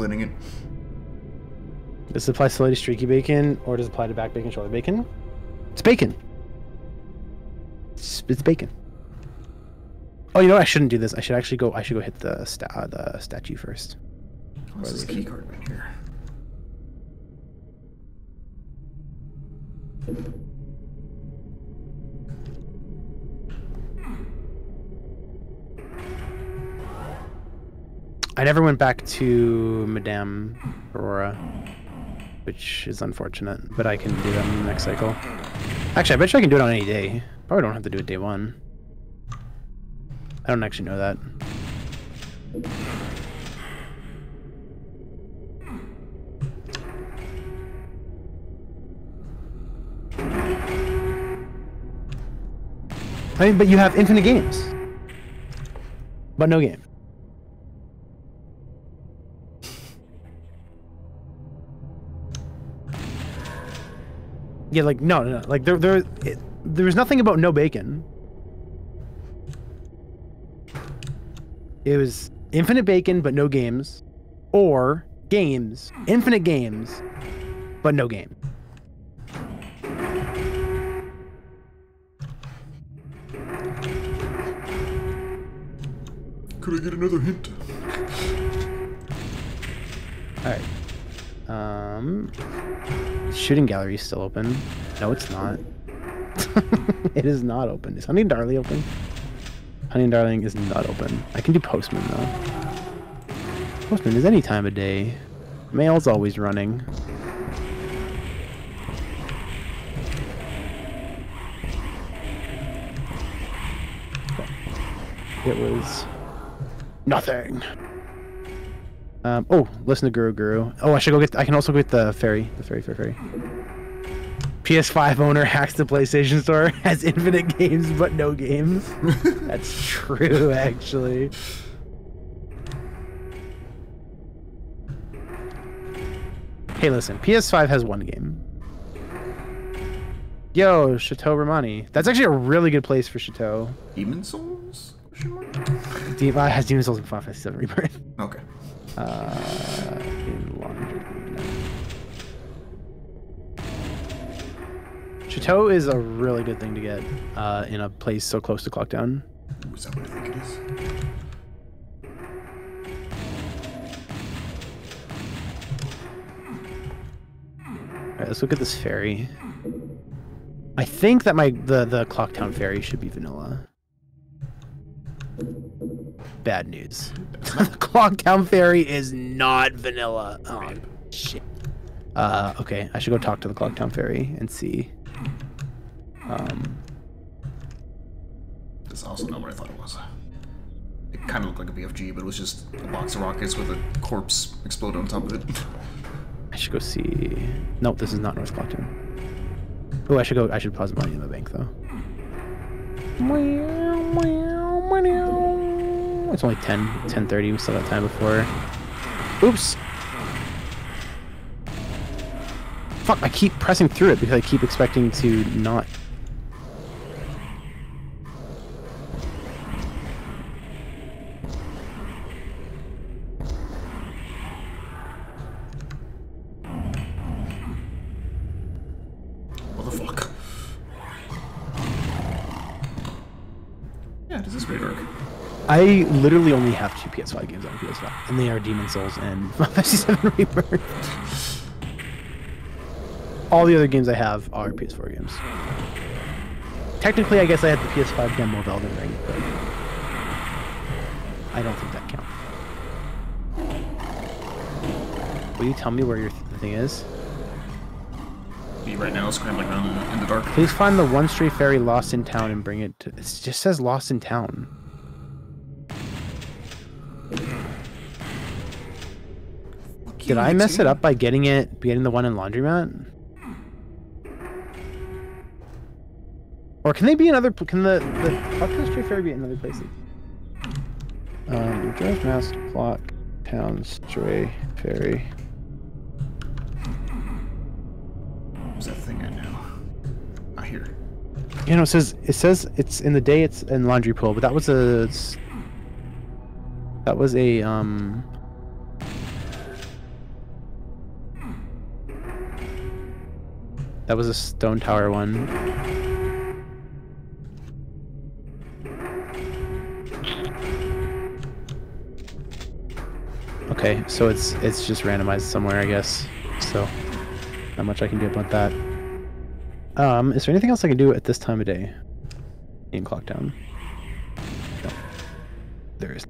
Contemplating it. Does it apply solely to streaky bacon, or does it apply to back bacon, shoulder bacon? It's bacon. It's, it's bacon. Oh, you know what? I shouldn't do this. I should actually go. I should go hit the sta- uh, the statue first. What's this key card right here? I never went back to Madame Aroma, which is unfortunate, but I can do that in the next cycle. Actually, I bet you I can do it on any day. Probably don't have to do it day one. I don't actually know that. I mean, but you have infinite games. But no game. Yeah, like no, no, no. like there, there, it, there was nothing about no bacon. It was infinite bacon but no games, or games, infinite games, but no game. Could I get another hint? All right. Um, shooting gallery is still open. No, it's not. [laughs] it is not open. Is Honey and Darling open? Honey and Darling is not open. I can do Postman though. Postman is any time of day. Mail's always running. It was nothing. Um, oh, listen to Guru Guru. Oh, I should go get. I can also get the fairy. The fairy, fairy, fairy. PS5 owner [laughs] hacks the PlayStation Store, [laughs] has infinite games but no games. [laughs] That's true, actually. Hey, listen. PS5 has one game. Yo, Chateau Romani. That's actually a really good place for Chateau. Demon Souls? Demon uh, has Demon Souls and Final Fantasy VII Rebirth. Okay. Uh, in laundry. Chateau is a really good thing to get uh, in a place so close to Clocktown. Is that what I think it is? All right, let's look at this fairy. I think that my the the Clocktown fairy should be vanilla. Bad news. [laughs] the Clocktown Fairy is not vanilla. Oh shit. Uh, okay, I should go talk to the Clocktown Fairy and see. Um, That's also not what I thought it was. It kind of looked like a BFG, but it was just a box of rockets with a corpse exploded on top of it. I should go see. Nope, this is not North Clocktown. Oh, I should go. I should pause money in the bank though. It's only 10, 10.30. We still got time before. Oops. Fuck! I keep pressing through it because I keep expecting to not. What the fuck? Yeah, this is pretty dark. I literally only have two PS5 games on PS5, and they are Demon Souls and [laughs] Final Fantasy VII Rebirth. All the other games I have are PS4 games. Technically, I guess I had the PS5 demo of Elden Ring, but I don't think that counts. Will you tell me where your th- the thing is? Me right now scrambling around in the, in the dark. Please find the one stray fairy lost in town and bring it to. It just says lost in town. Did I mess it up by getting it, getting the one in laundromat? Or can they be another? pl- Can the the how can the stray be in other places? Um, Dredge Mask Clock Town Stray Fairy. What's that thing at now? I hear. You know, it says it says it's in the day. It's in laundry pool, but that was a that was a um. That was a stone tower one. Okay, so it's it's just randomized somewhere, I guess. So, not much I can do about that. Um, is there anything else I can do at this time of day? In Clocktown. No. There is.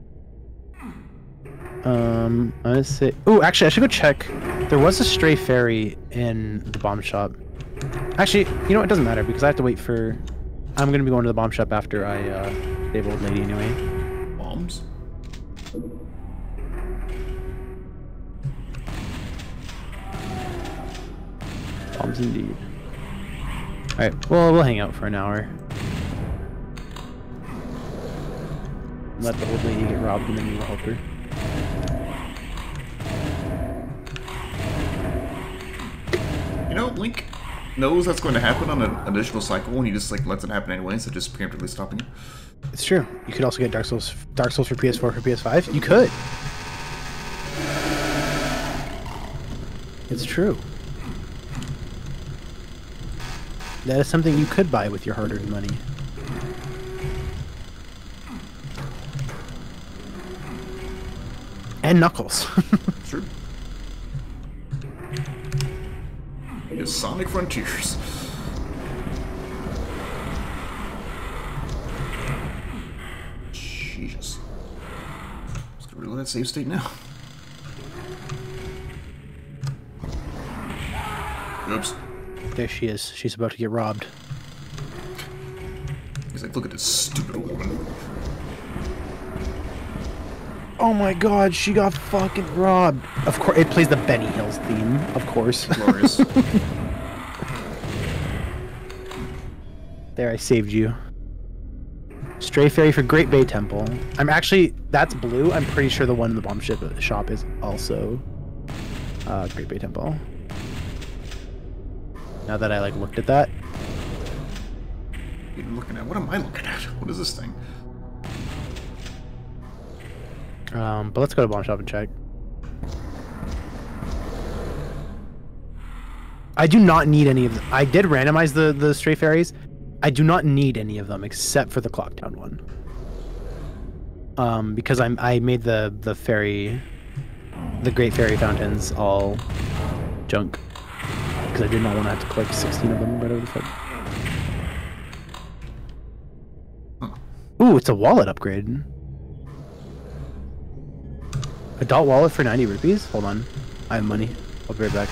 Um, I say. Oh, actually, I should go check. There was a stray fairy in the bomb shop. Actually, you know, it doesn't matter because I have to wait for. I'm gonna be going to the bomb shop after I uh, save old lady anyway. Bombs? Bombs indeed. Alright, well, we'll hang out for an hour. Let the old lady get robbed and then we'll help her. You know, Link knows that's going to happen on an additional cycle, and he just like lets it happen anyway, so just preemptively stopping it. It's true. You could also get Dark Souls Dark Souls for PS4 for PS5. You could. It's true. That is something you could buy with your hard-earned money. And Knuckles. [laughs] It's Sonic Frontiers. Jesus. Let's get rid of that save state now. Oops. there she is. She's about to get robbed. He's like, look at this stupid woman. Oh my god, she got fucking robbed. Of course, it plays the Benny Hills theme, of course. Glorious. [laughs] there, I saved you. Stray Fairy for Great Bay Temple. I'm actually, that's blue. I'm pretty sure the one in the bomb ship shop is also uh, Great Bay Temple. Now that I like looked at that, What are you looking at? What am I looking at? What is this thing? Um, but let's go to bomb shop and check. I do not need any of them. I did randomize the the stray fairies. I do not need any of them except for the clock Clocktown one. Um, because I'm I made the the fairy, the Great Fairy Fountains all junk. Because I did not want to have to collect 16 of them, whatever the fuck. Ooh, it's a wallet upgrade. Adult wallet for 90 rupees? Hold on. I have money. I'll be right back.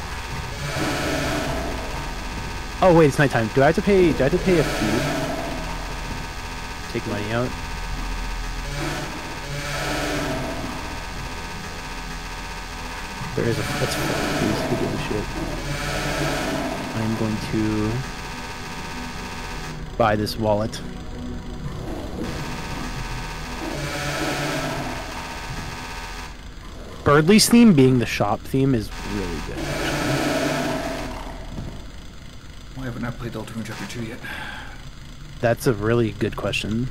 Oh wait, it's nighttime. Do I have to pay do I have to pay a fee? Take money out? There is a that's fees. Who gives a shit? I'm going to buy this wallet. Birdley's theme being the shop theme is really good. Why haven't I played Deltarune Chapter 2 yet? That's a really good question.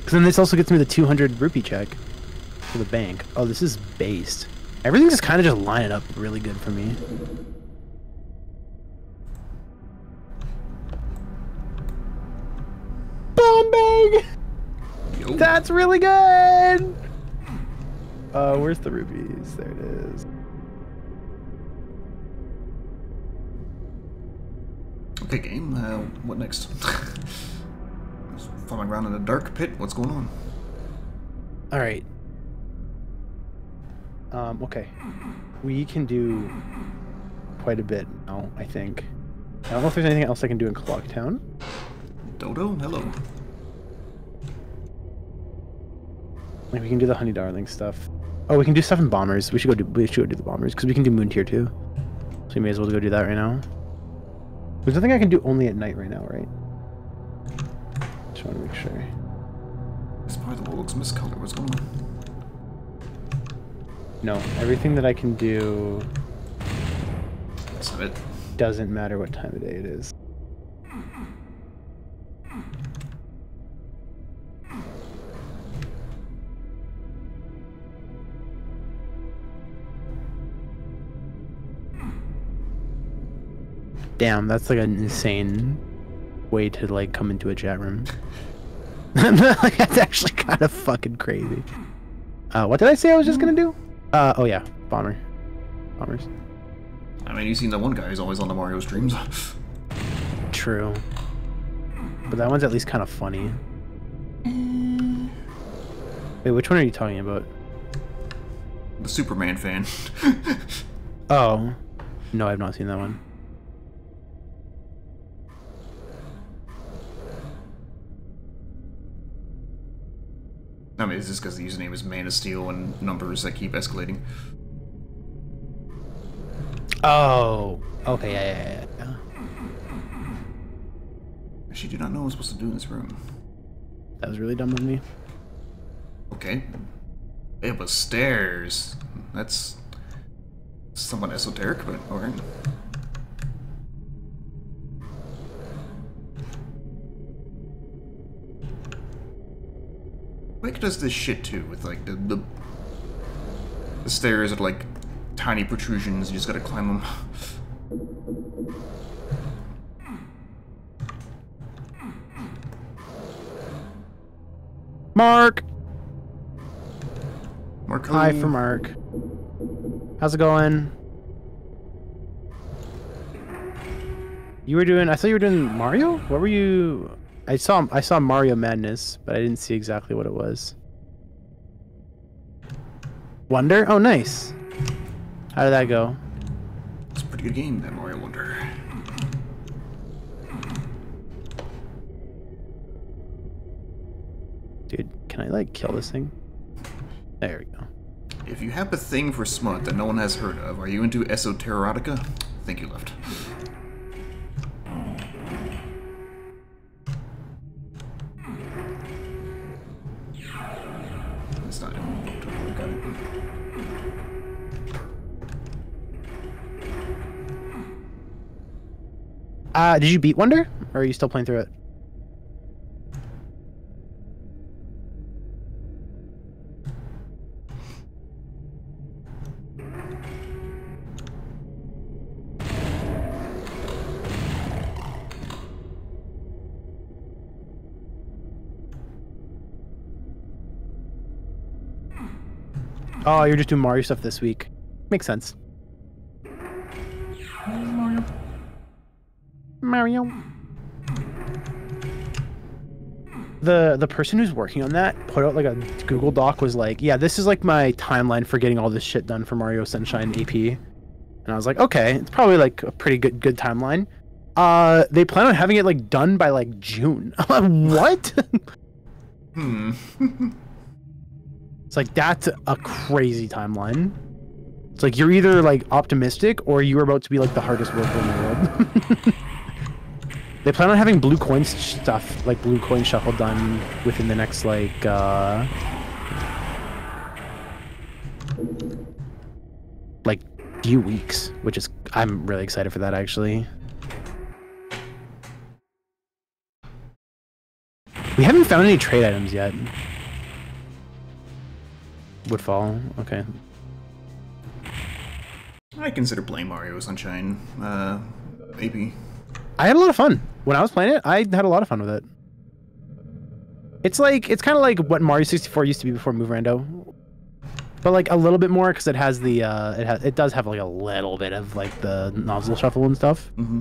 Because then this also gets me the 200 rupee check for the bank. Oh, this is based. Everything's just kind of just lining up really good for me. Bombay! Yo. That's really good! Uh, where's the rupees? There it is. Okay, game. Uh, what next? [laughs] Just Falling around in a dark pit. What's going on? All right. Um, okay. We can do quite a bit now, I think. I don't know if there's anything else I can do in Clocktown. Dodo, hello. Like we can do the Honey Darling stuff. Oh, we can do stuff in Bombers. We should go do we should go do the Bombers because we can do Moon Tear too. So we may as well go do that right now. There's nothing I can do only at night right now, right? Just want to make sure. This part of the world looks miscolored. What's going on? No, everything that I can do That's not it. doesn't matter what time of day it is. Damn, that's like an insane way to like come into a chat room. like, [laughs] that's actually kind of fucking crazy. Uh, what did I say I was just gonna do? Uh, oh yeah, bomber, bombers. I mean, you've seen that one guy who's always on the Mario streams. True. But that one's at least kind of funny. Wait, which one are you talking about? the Superman fan. [laughs] Oh, no, I've not seen that one. I mean, it's just because the username is Man of Steel and numbers that keep escalating. Oh, okay, yeah, yeah, yeah. I actually do not know what I'm supposed to do in this room. That was really dumb of me. Okay. Yeah, but stairs. That's somewhat esoteric, but alright. Mike does this shit too, with like the, the the stairs are like tiny protrusions, you just gotta climb them. Mark, Mark, hi for Mark. How's it going? You were doing. I thought you were doing Mario. What were you? I saw. I saw Mario Madness, but I didn't see exactly what it was. Wonder. Oh, nice. How did that go? It's a pretty good game, that Mario Wonder. Dude, can I like kill this thing? There we go. If you have a thing for smut that no one has heard of, are you into esoterotica? I think you left. Uh, did you beat Wonder, or are you still playing through it? Oh, you're just doing Mario stuff this week. Makes sense. Mario. Mario. The the person who's working on that put out like a Google Doc was like, yeah, this is like my timeline for getting all this shit done for Mario Sunshine AP. And I was like, okay, it's probably like a pretty good good timeline. Uh, they plan on having it like done by like June. [laughs] what? [laughs] Hmm. It's like that's a crazy timeline. It's like you're either like optimistic or you're about to be like the hardest worker in the world. [laughs] they plan on having blue coin stuff, like blue coin shuffle done within the next like uh like few weeks, which is I'm really excited for that actually. We haven't found any trade items yet. Woodfall. Okay. I consider playing Mario Sunshine, uh, AP. I had a lot of fun when I was playing it. I had a lot of fun with it. It's like it's kind of like what Mario 64 used to be before Move Rando, but like a little bit more because it has the uh, it has it does have like a little bit of like the nozzle shuffle and stuff. Mm-hmm.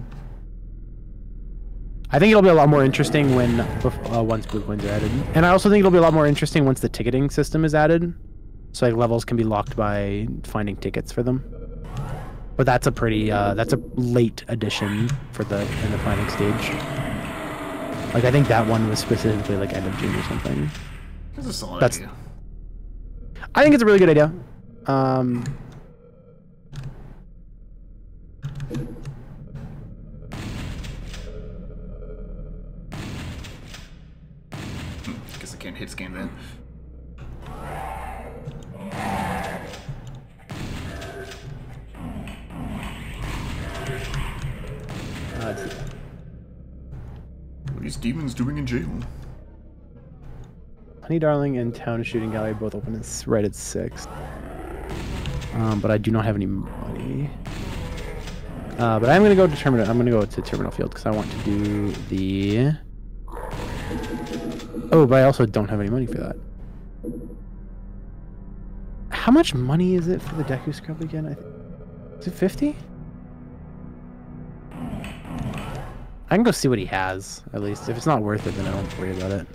I think it'll be a lot more interesting when uh, once blue coins are added, and I also think it'll be a lot more interesting once the ticketing system is added. So like levels can be locked by finding tickets for them. But that's a pretty uh, that's a late addition for the in the planning stage. Like I think that one was specifically like end of June or something. That's a solid That's- idea. I think it's a really good idea. Um, Guess I can't hit scan then. These demons doing in jail? Honey Darling and Town Shooting Gallery both open at right at six. Um, but I do not have any money. Uh, but I'm gonna go to Termina. I'm gonna go to Termina Field because I want to do the. Oh, but I also don't have any money for that. how much money is it for the Deku Scrub again? I think is it fifty? I can go see what he has, at least. If it's not worth it, then I don't worry about it.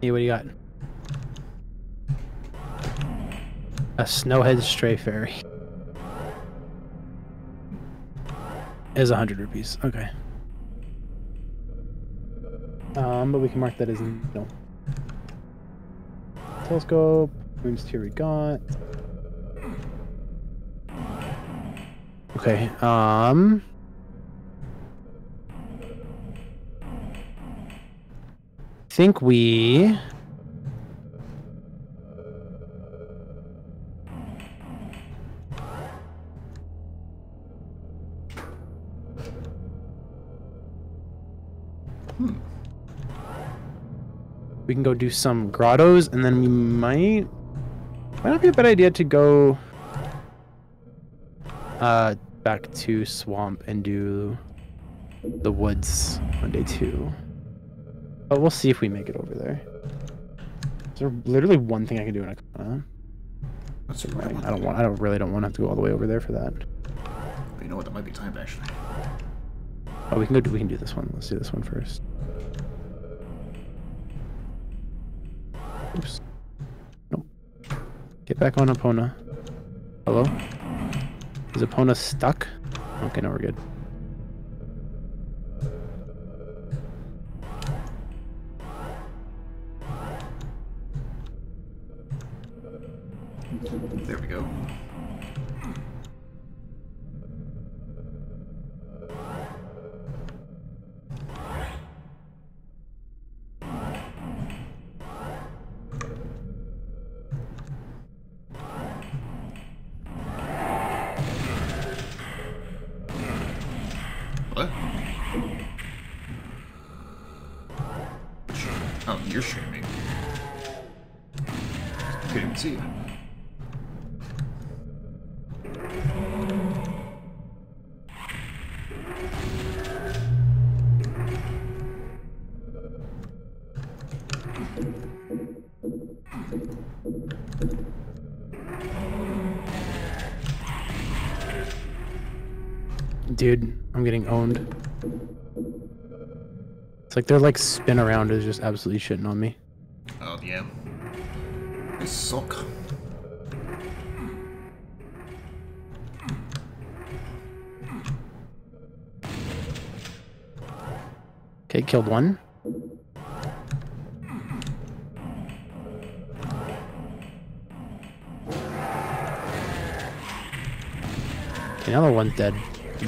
Hey, what do you got? A snowhead stray fairy. Is a hundred rupees. Okay. Um, but we can mark that as no. Telescope. Moon's Tear we got. Okay. Um. Think we We can go do some grottos, and then we might... Might not be a bad idea to go... Uh, back to Swamp and do the woods on day two. But we'll see if we make it over there. Is there literally one thing I can do in Ikana? That's right. I don't want. I don't really don't want to have to go all the way over there for that. But you know what? That might be timed actually. Oh, we can go. Do, we can do this one. Let's do this one first. Oops. Nope. Get back on Epona. Hello? Is Epona stuck? Okay, no, we're good. It's like they're like spin around is just absolutely shitting on me. Oh, yeah. They suck. Okay, killed one. Okay, another one's dead.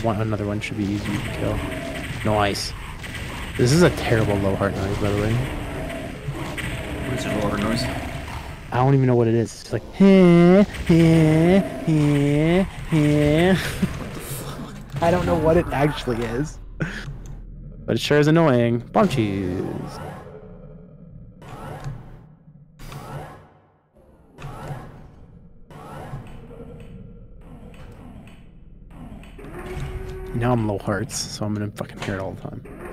One, another one should be easy to kill. Nice. This is a terrible low heart noise, by the way. What is your lower noise? I don't even know what it is. It's like, heh, heh, heh, heh. [laughs] I don't know what it actually is. But it sure is annoying. Bomb cheese. Now I'm low hearts, so I'm gonna fucking hear it all the time.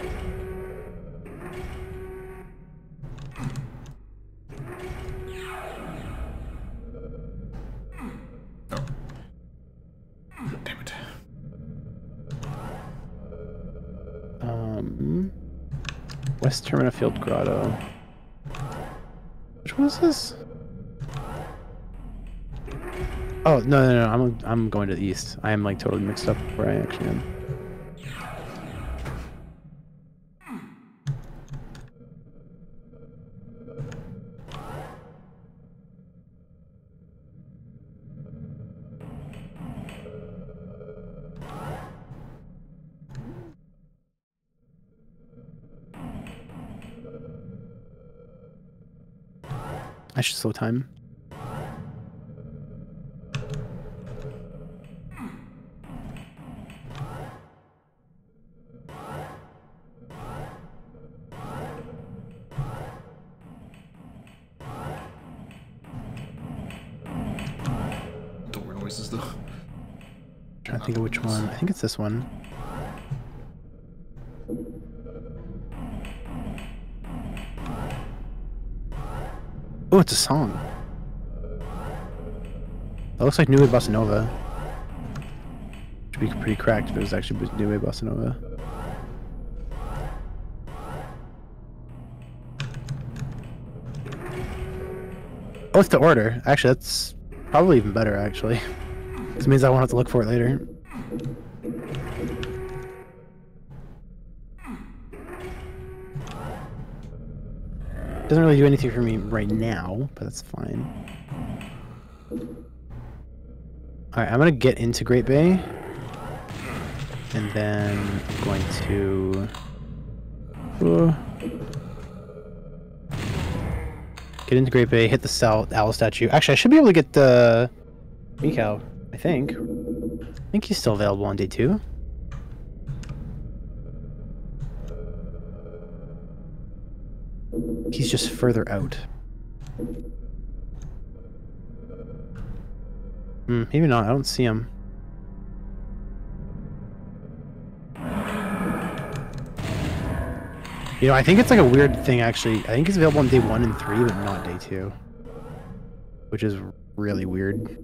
West Termina Field Grotto. Which one is this? Oh no no no! I'm I'm going to the east. I am like totally mixed up where I actually am. I should slow time. Door noises though. Trying to think of which one. I think it's this one. Oh, it's a song. That looks like New Wave Bossa Nova. Should be pretty cracked if it was actually New Wave Bossa Nova. Oh, it's the order. Actually, that's probably even better, actually. [laughs] This means I won't have to look for it later. Doesn't really do anything for me right now, but that's fine. Alright, I'm gonna get into Great Bay. And then I'm going to... Uh, get into Great Bay, hit the Sal owl statue. Actually, I should be able to get the Mikau, I think. I think he's still available on day two. He's just further out. Hmm, maybe not. I don't see him. You know, I think it's like a weird thing actually. I think it's available on day one and three, but not day two. Which is really weird.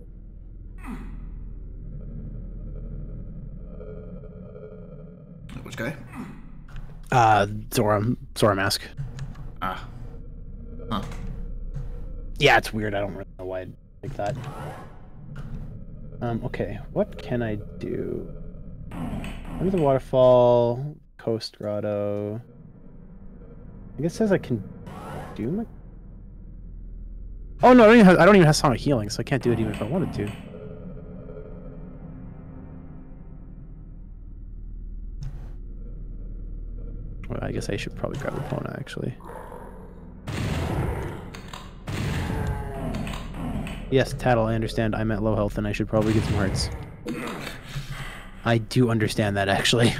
Which guy? Uh, Zora, Zora Mask. Ah. Huh. Yeah, it's weird. I don't really know why I'd like that. Um, okay, what can I do? Under the waterfall, coast grotto. I guess says I can do my. Oh no, I don't even have, I don't even have Song of Healing, so I can't do it even if I wanted to. Well, I guess I should probably grab a Epona actually. Yes, Tattle, I understand I'm at low health and I should probably get some hearts. I do understand that, actually.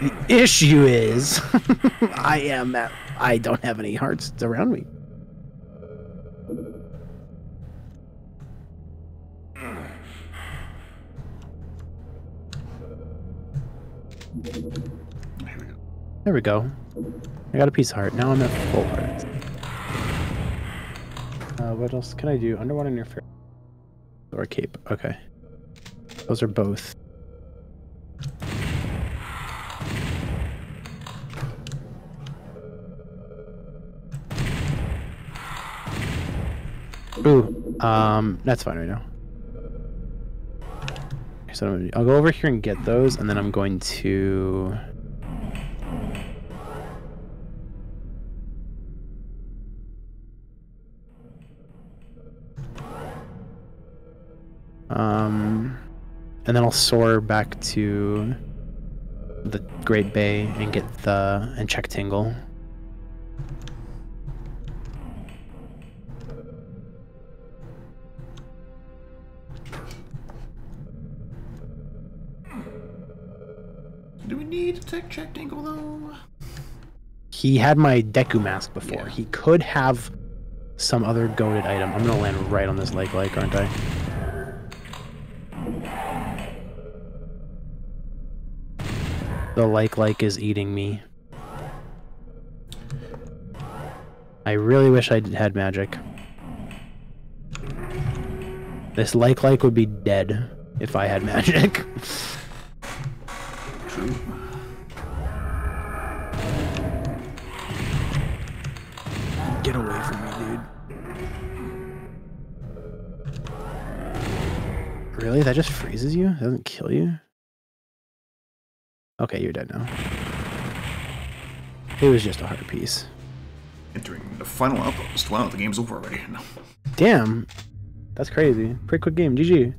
The issue is, [laughs] I am at, I don't have any hearts around me. There we go. I got a piece of heart. Now I'm at full heart. Uh, what else can I do? Underwater interference or cape. Okay. Those are both. Ooh, um, that's fine right now. So I'm- I'll go over here and get those, and then I'm going to. Um, and then I'll soar back to the Great Bay and get the and check Tingle. Do we need to tech check Tingle though? He had my Deku mask before. Yeah. He could have some other goaded item. I'm gonna land right on this lake like, aren't I? The like like is eating me. I really wish I had magic. This like like would be dead if I had magic. True. [laughs] Get away from me, dude. Really? That just freezes you? That doesn't kill you? Okay, you're dead now. It was just a heart piece. Entering the final outpost. Wow, the game's over already. No. Damn. That's crazy. Pretty quick game. GG.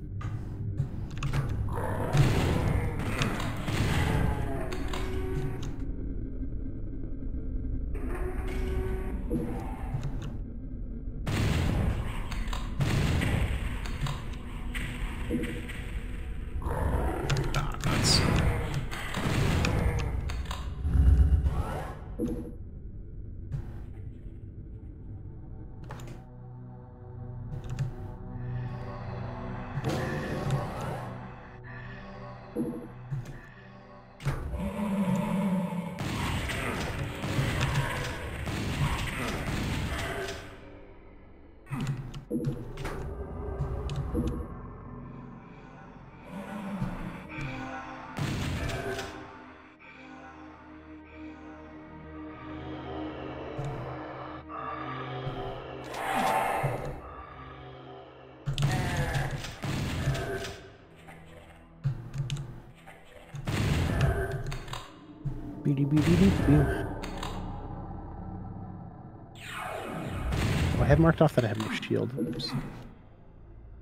Oh, I have marked off that I have no shield. Oops. I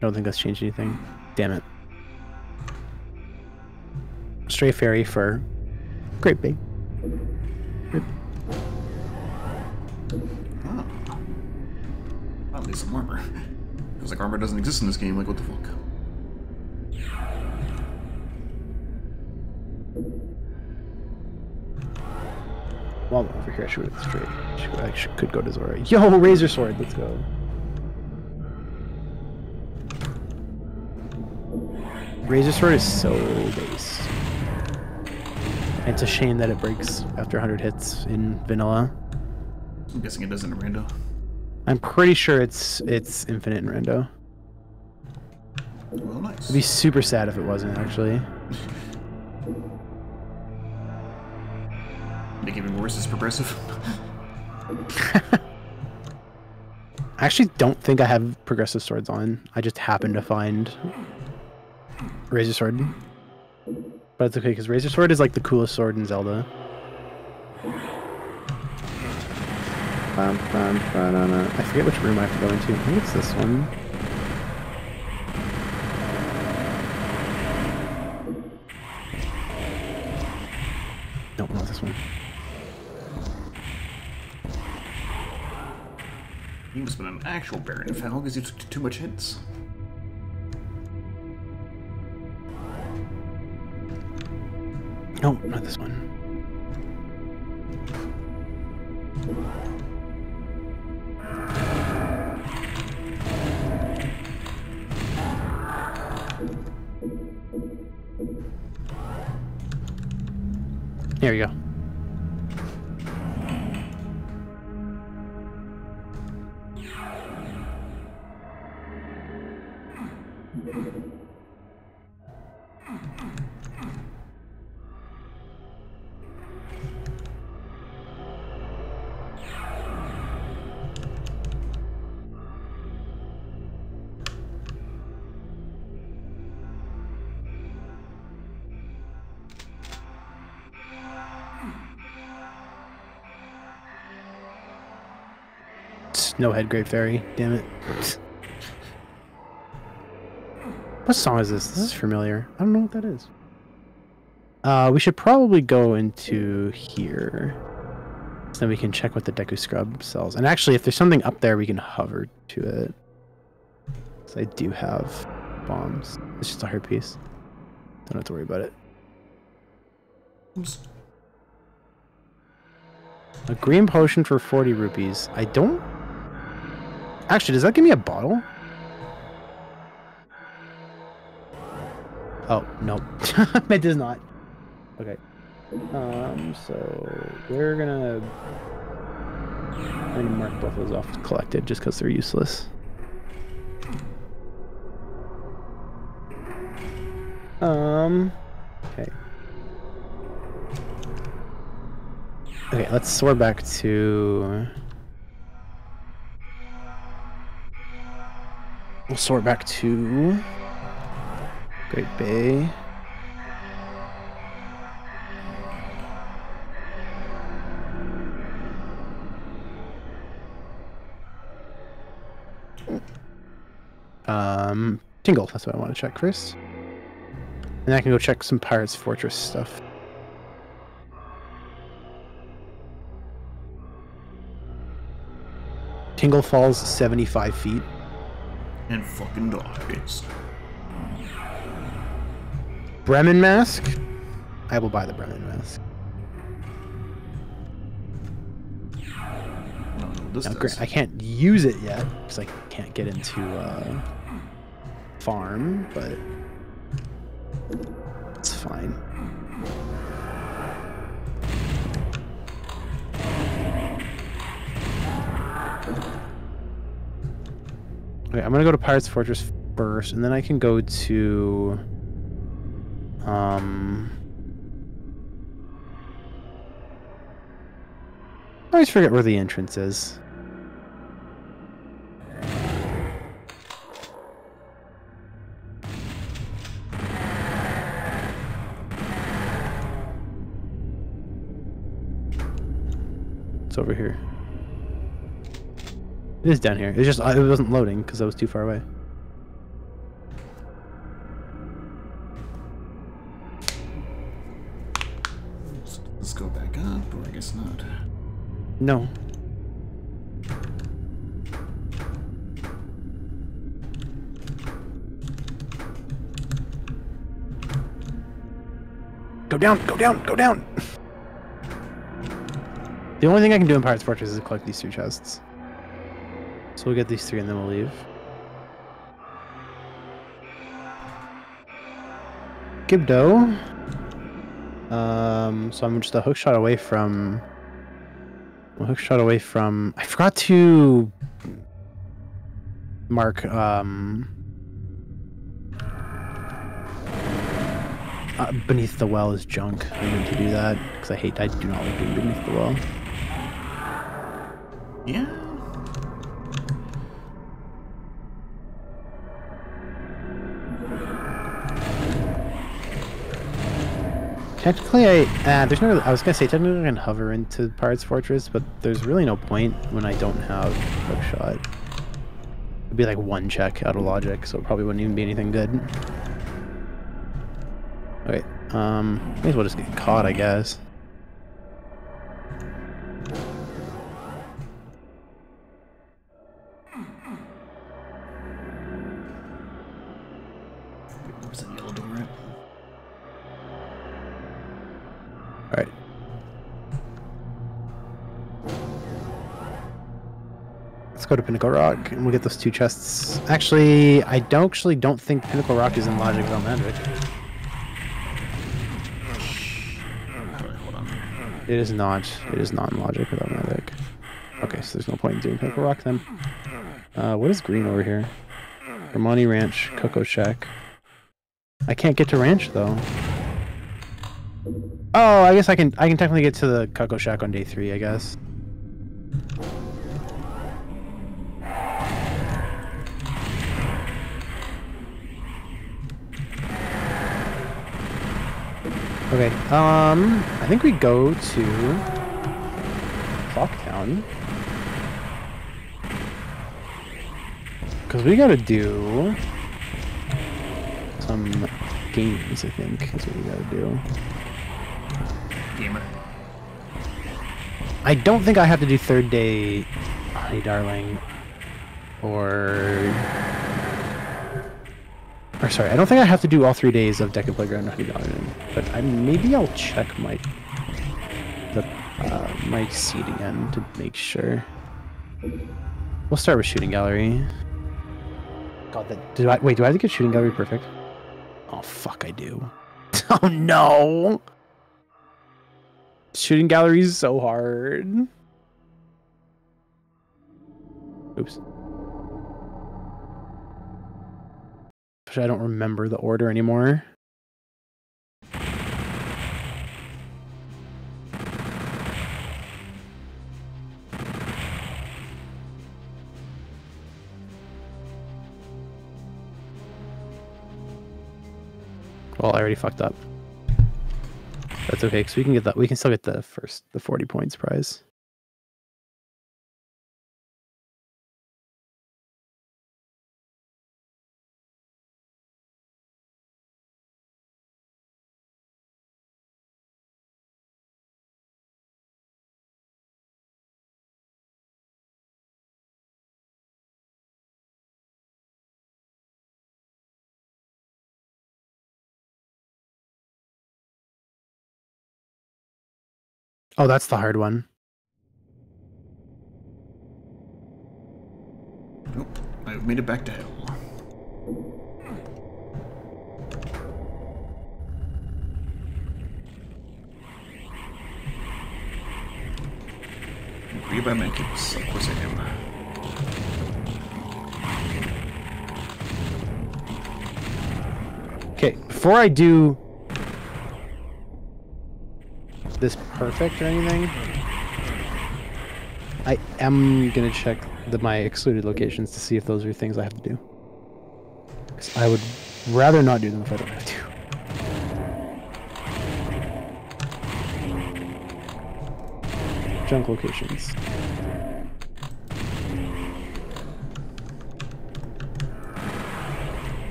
don't think that's changed anything. Damn it. Stray fairy for Great Bay. Ah. At least some armor. Feels like armor doesn't exist in this game, like what the fuck? Well, over here I should go straight. I should, could go to Zora. Yo, [laughs] Razor Sword, let's go. Razor Sword is so base. And it's a shame that it breaks after 100 hits in vanilla. I'm guessing it doesn't in rando. I'm pretty sure it's it's infinite in rando. Well, nice. It'd be super sad if it wasn't, actually. [laughs] Make even worse is progressive. [laughs] I actually don't think I have progressive swords on. I just happened to find Razor Sword. But it's okay, because Razor Sword is like the coolest sword in Zelda. I forget which room I have to go into. I think it's this one. Nope, not this one. You must have been an actual Baron Foul because you took too much hits. No, not this one. No Great Fairy. Damn it. What song is this? This is familiar. I don't know what that is. Uh, we should probably go into here. So then we can check what the Deku Scrub sells. And actually, if there's something up there, we can hover to it. I do have bombs. It's just a heart piece. Don't have to worry about it. Oops. A green potion for 40 rupees. I don't... Actually, does that give me a bottle? Oh, no. [laughs] it does not. Okay. Um, so we're gonna... I'm gonna mark both of those off collected just because they're useless. Um, okay. Okay, let's soar back to... We'll sort back to Great Bay. Um, Tingle, that's what I want to check first. And I can go check some Pirates Fortress stuff. Tingle falls 75 feet. And fucking dies. Bremen mask? I will buy the Bremen mask. I don't know what this Now, I can't use it yet because I can't get into uh, farm, but it's fine. Okay, I'm gonna go to Pirates Fortress first, and then I can go to um. I always forget where the entrance is. It's over here. It is down here. It's just it wasn't loading because I was too far away. Let's go back up, or I guess not. No. Go down, go down, go down! [laughs] The only thing I can do in Pirate's Fortress is collect these two chests. So we'll get these three and then we'll leave. Gibdo. Um, so I'm just a hook shot away from. A away from. I forgot to mark. Um, uh, beneath the well is junk. I need to do that because I hate. I do not like being beneath the well. Yeah. Technically, I uh, there's no. I was gonna say technically I can hover into Pirate's Fortress, but there's really no point when I don't have hookshot. It'd be like one check out of logic, so it probably wouldn't even be anything good. Okay, um, may as well just get caught, I guess. Go to Pinnacle Rock and we'll get those two chests. Actually, I don't actually don't think Pinnacle Rock is in Logic without Magic. It is not. It is not in Logic without Magic. Okay, so there's no point in doing Pinnacle Rock then. Uh, what is green over here? Romani Ranch, Cucco Shack. I can't get to Ranch though. Oh, I guess I can. I can technically get to the Cucco Shack on day three. I guess. Okay. Um, I think we go to Clocktown. Because we gotta do some games, I think, is what we gotta do. Gamer. I don't think I have to do third day Honey Darling or or sorry, I don't think I have to do all three days of Deku Playground Honey Darling, but I maybe I'll check my the uh, my seed again to make sure. We'll start with shooting gallery. God, that do I wait? Do I have to get shooting gallery perfect? Oh fuck, I do. [laughs] oh no! Shooting gallery is so hard. Oops. I don't remember the order anymore. Well, I already fucked up. That's okay, because we can get that. We can still get the first, the forty points prize. Oh, that's the hard one. Nope. I've made it back to hell. Agree by Mankins. Of course I am. Okay, before I do this perfect or anything, I am gonna check the, my excluded locations to see if those are things I have to do. 'Cause I would rather not do them if I don't have to. junk locations.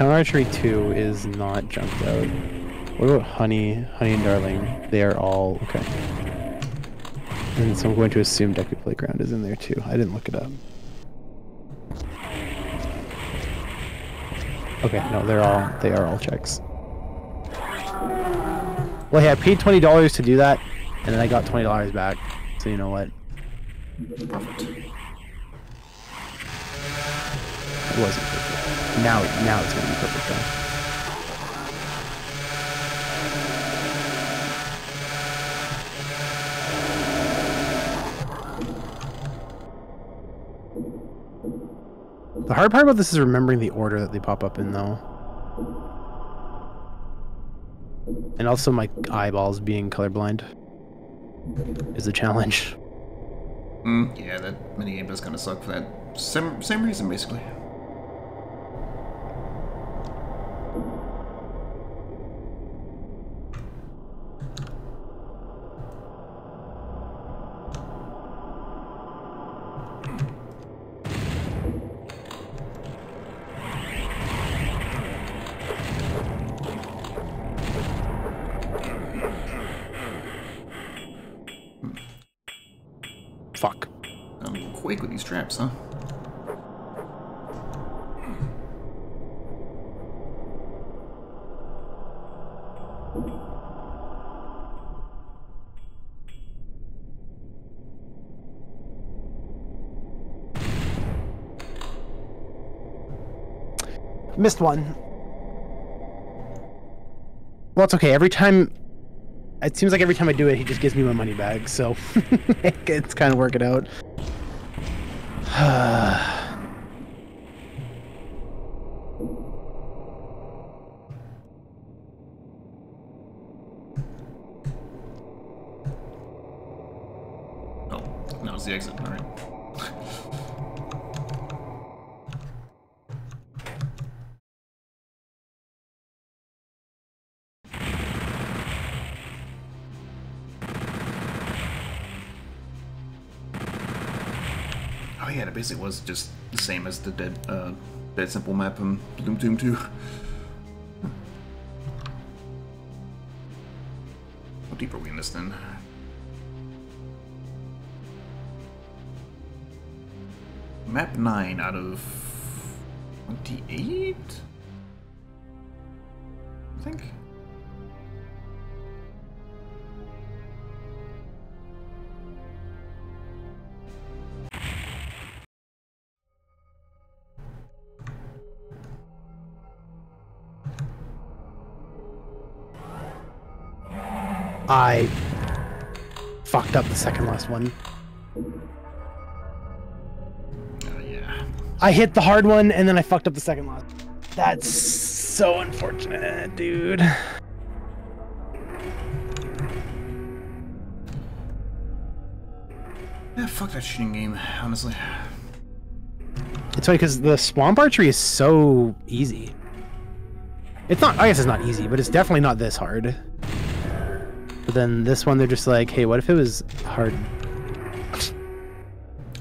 Town Archery 2 is not jumped out. What about Honey, Honey and Darling? They are all okay. And so I'm going to assume Deku Playground is in there too. I didn't look it up. Okay, no, they're all they are all checks. Well, hey, I paid twenty dollars to do that, and then I got twenty dollars back. So you know what? It wasn't. Now, now it's gonna be perfect though. The hard part about this is remembering the order that they pop up in, though. And also my eyeballs being colorblind is a challenge. Mm, yeah, that minigame is kind of suck for that same, same reason, basically. Fuck. I'm quick with these traps, huh? Missed one. Well, it's okay. Every time, it seems like every time I do it, he just gives me my money back. So [laughs] it's kind of working out. [sighs] [sighs] just the same as the Dead, uh, Dead Simple map in Doom Doom 2. How deep are we in this then? Map 9 out of 28? I think. Fucked up the second last one. Oh yeah. I hit the hard one and then I fucked up the second last. That's so unfortunate, dude. Yeah, fuck that shooting game, honestly. It's funny because the swamp archery is so easy. It's not. I guess it's not easy, but it's definitely not this hard. But then this one, they're just like, hey, what if it was hard?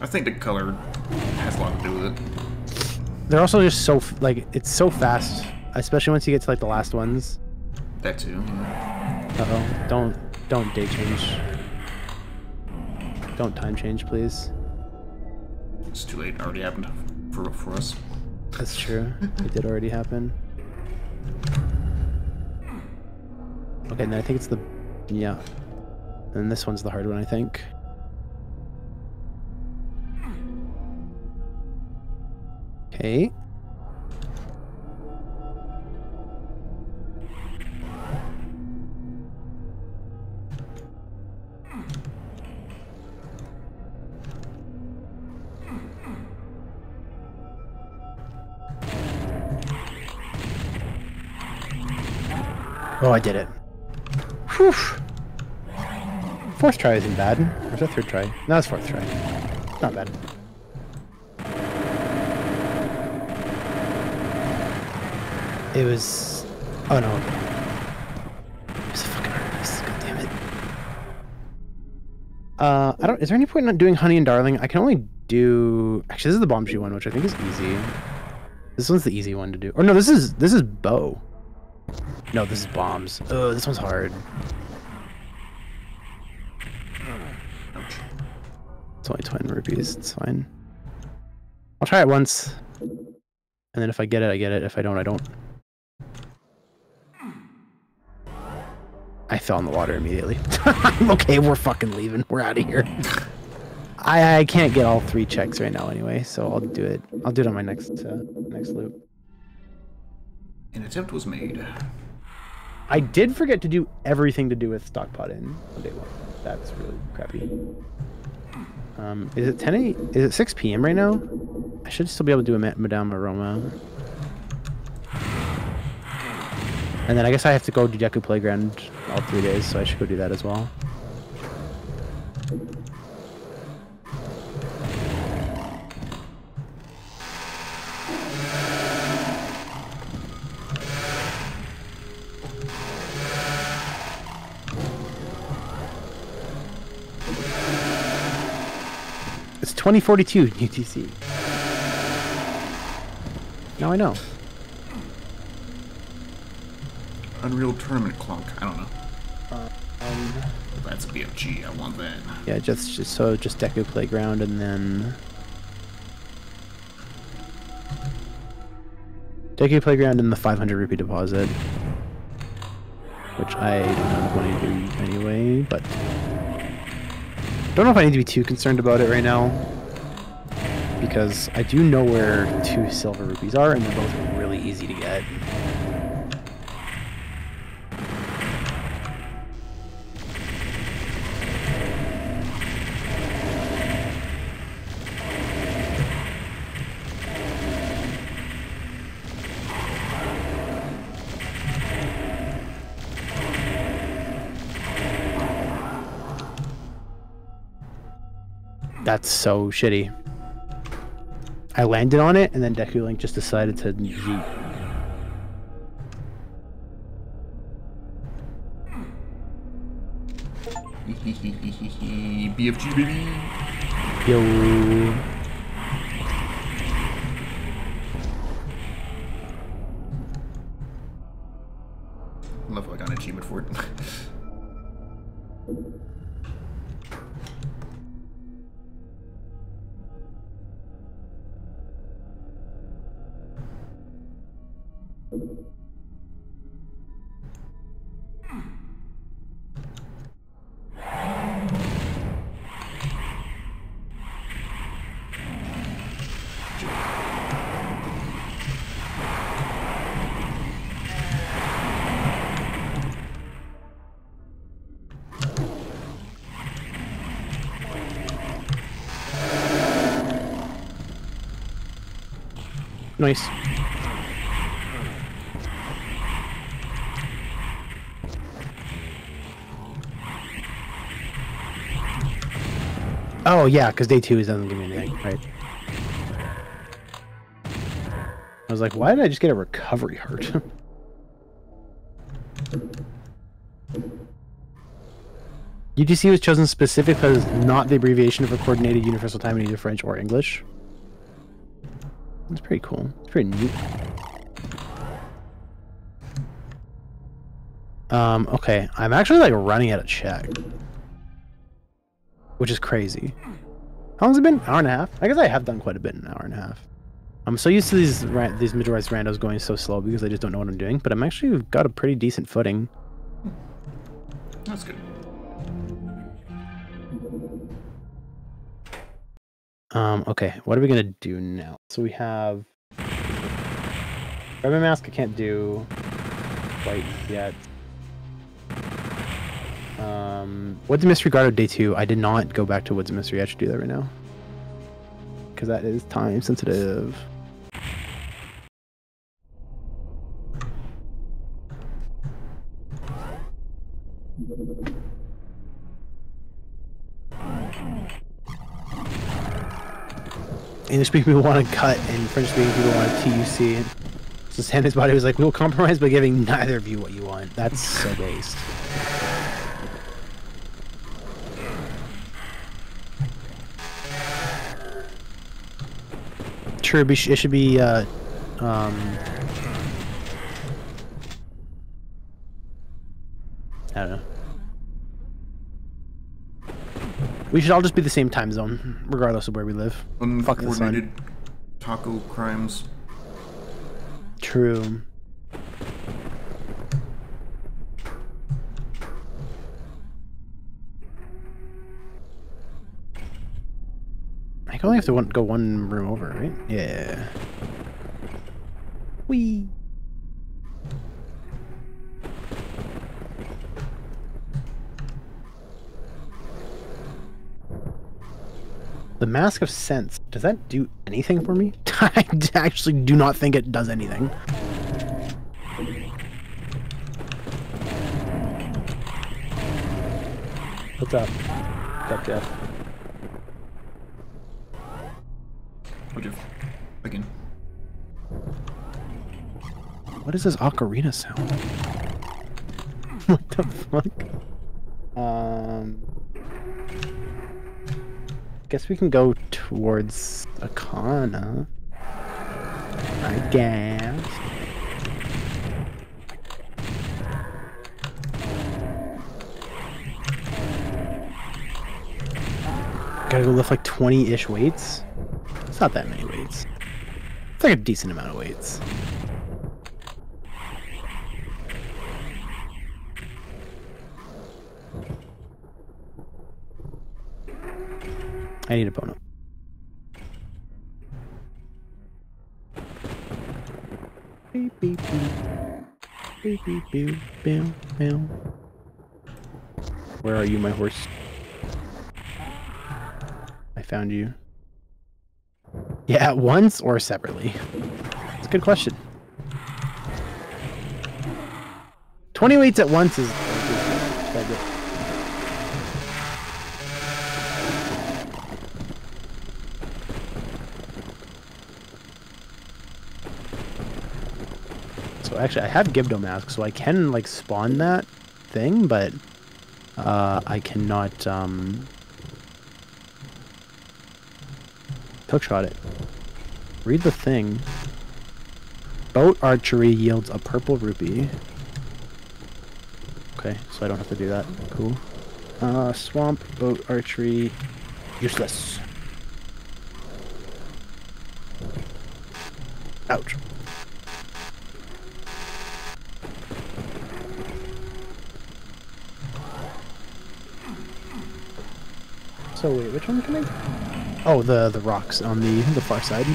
I think the color has a lot to do with it. They're also just so like it's so fast, especially once you get to like the last ones. That too. Uh oh, don't don't date change. Don't time change, please. It's too late. It already happened for for us. That's true. it did already happen. Okay, and I think it's the yeah. And this one's the hard one, I think. Okay. Oh, I did it. Fourth try isn't bad. Or is that third try? No, it's fourth try. Not bad. It was... Oh no. It was a fucking artist. God damn it. Uh, I don't... Is there any point in doing Honey and Darling? I can only do... Actually, this is the Bomb one, which I think is easy. This one's the easy one to do. Or no, this is... This is Bow. No, this is Bombs. Oh, this one's hard. It's only 20 rupees. It's fine. I'll try it once. And then if I get it, I get it. If I don't, I don't. I fell in the water immediately. [laughs] okay, we're fucking leaving. We're out of here. I, I can't get all three checks right now anyway, so I'll do it. I'll do it on my next uh, next loop. An attempt was made. I did forget to do everything to do with Stock Pot Inn on day one. That's really crappy. Um, is it 10 a, Is it 6 p.m. right now? I should still be able to do a Ma- Madame Aroma. And then I guess I have to go to Deku Playground all three days, so I should go do that as well. 2042 UTC. Now I know. Unreal Tournament Clunk. I don't know. Um, That's a BFG. I want that. yeah, just, just so just Deku Playground and then Deku Playground and the 500 rupee deposit, which I don't have money to do anyway. But don't know if I need to be too concerned about it right now because I do know where two silver rupees are, and they're both really easy to get. That's so shitty. I landed on it, and then Deku Link just decided to yeet. [laughs] BFG baby. Yo. I love how I got an achievement for it. [laughs] Nice. Oh yeah, because day two is doesn't give me anything, right? I was like, why did I just get a recovery heart? UTC [laughs] was chosen specifically because not the abbreviation of a coordinated universal time in either French or English. That's pretty cool. It's pretty neat. Um, okay. I'm actually like running out of check. Which is crazy. How long's it been? An Hour and a half? I guess I have done quite a bit in an hour and a half. I'm so used to these these mid-rise randos going so slow because I just don't know what I'm doing, but I'm actually got a pretty decent footing. That's good. Um, okay, what are we gonna do now? So we have Rabbit Mask I can't do quite yet. Um, Woods of Mystery Guard Day 2. I did not go back to Woods of Mystery. I should do that right now. Because that is time sensitive. English people want to cut, and French speaking people want to TUC. So Sandy's body was like, "We will compromise by giving neither of you what you want." That's so based. True, it should be uh, um, I don't know. We should all just be the same time zone, regardless of where we live. Fuck the sun. taco crimes. True. I can only have to go one room over, right? Yeah. Wee. The Mask of Scents, does that do anything for me? [laughs] I actually do not think it does anything. What's up? What's up, Jeff? Oh, Jeff. Again. What is this ocarina sound? [laughs] what the fuck? Um guess we can go towards Ikana. I guess. Gotta go lift like 20-ish weights? It's not that many weights. It's like a decent amount of weights. I need a. Beep, beep, beep. Beep, beep, beep, beep, beep. Where are you, my horse? I found you. Yeah, at [laughs] once or separately? It's a good question. 20 weights at once is... actually, I have Gibdo Mask, so I can, like, spawn that thing, but uh, I cannot, um, hookshot it. Read the thing. Boat archery yields a purple rupee. Okay, so I don't have to do that. Cool. Uh, swamp, boat archery, useless. Which one can? Oh, the the rocks on the the far side.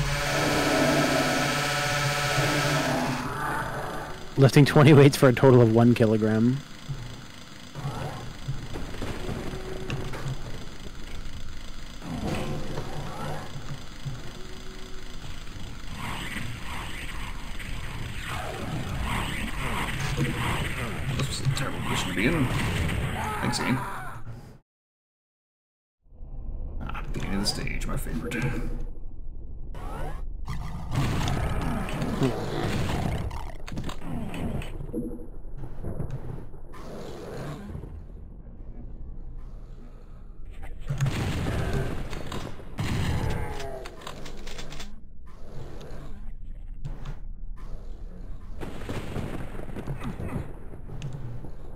Lifting 20 weights for a total of one kilogram. This was a terrible position to be in. Thanks, Ian. the stage, my favorite.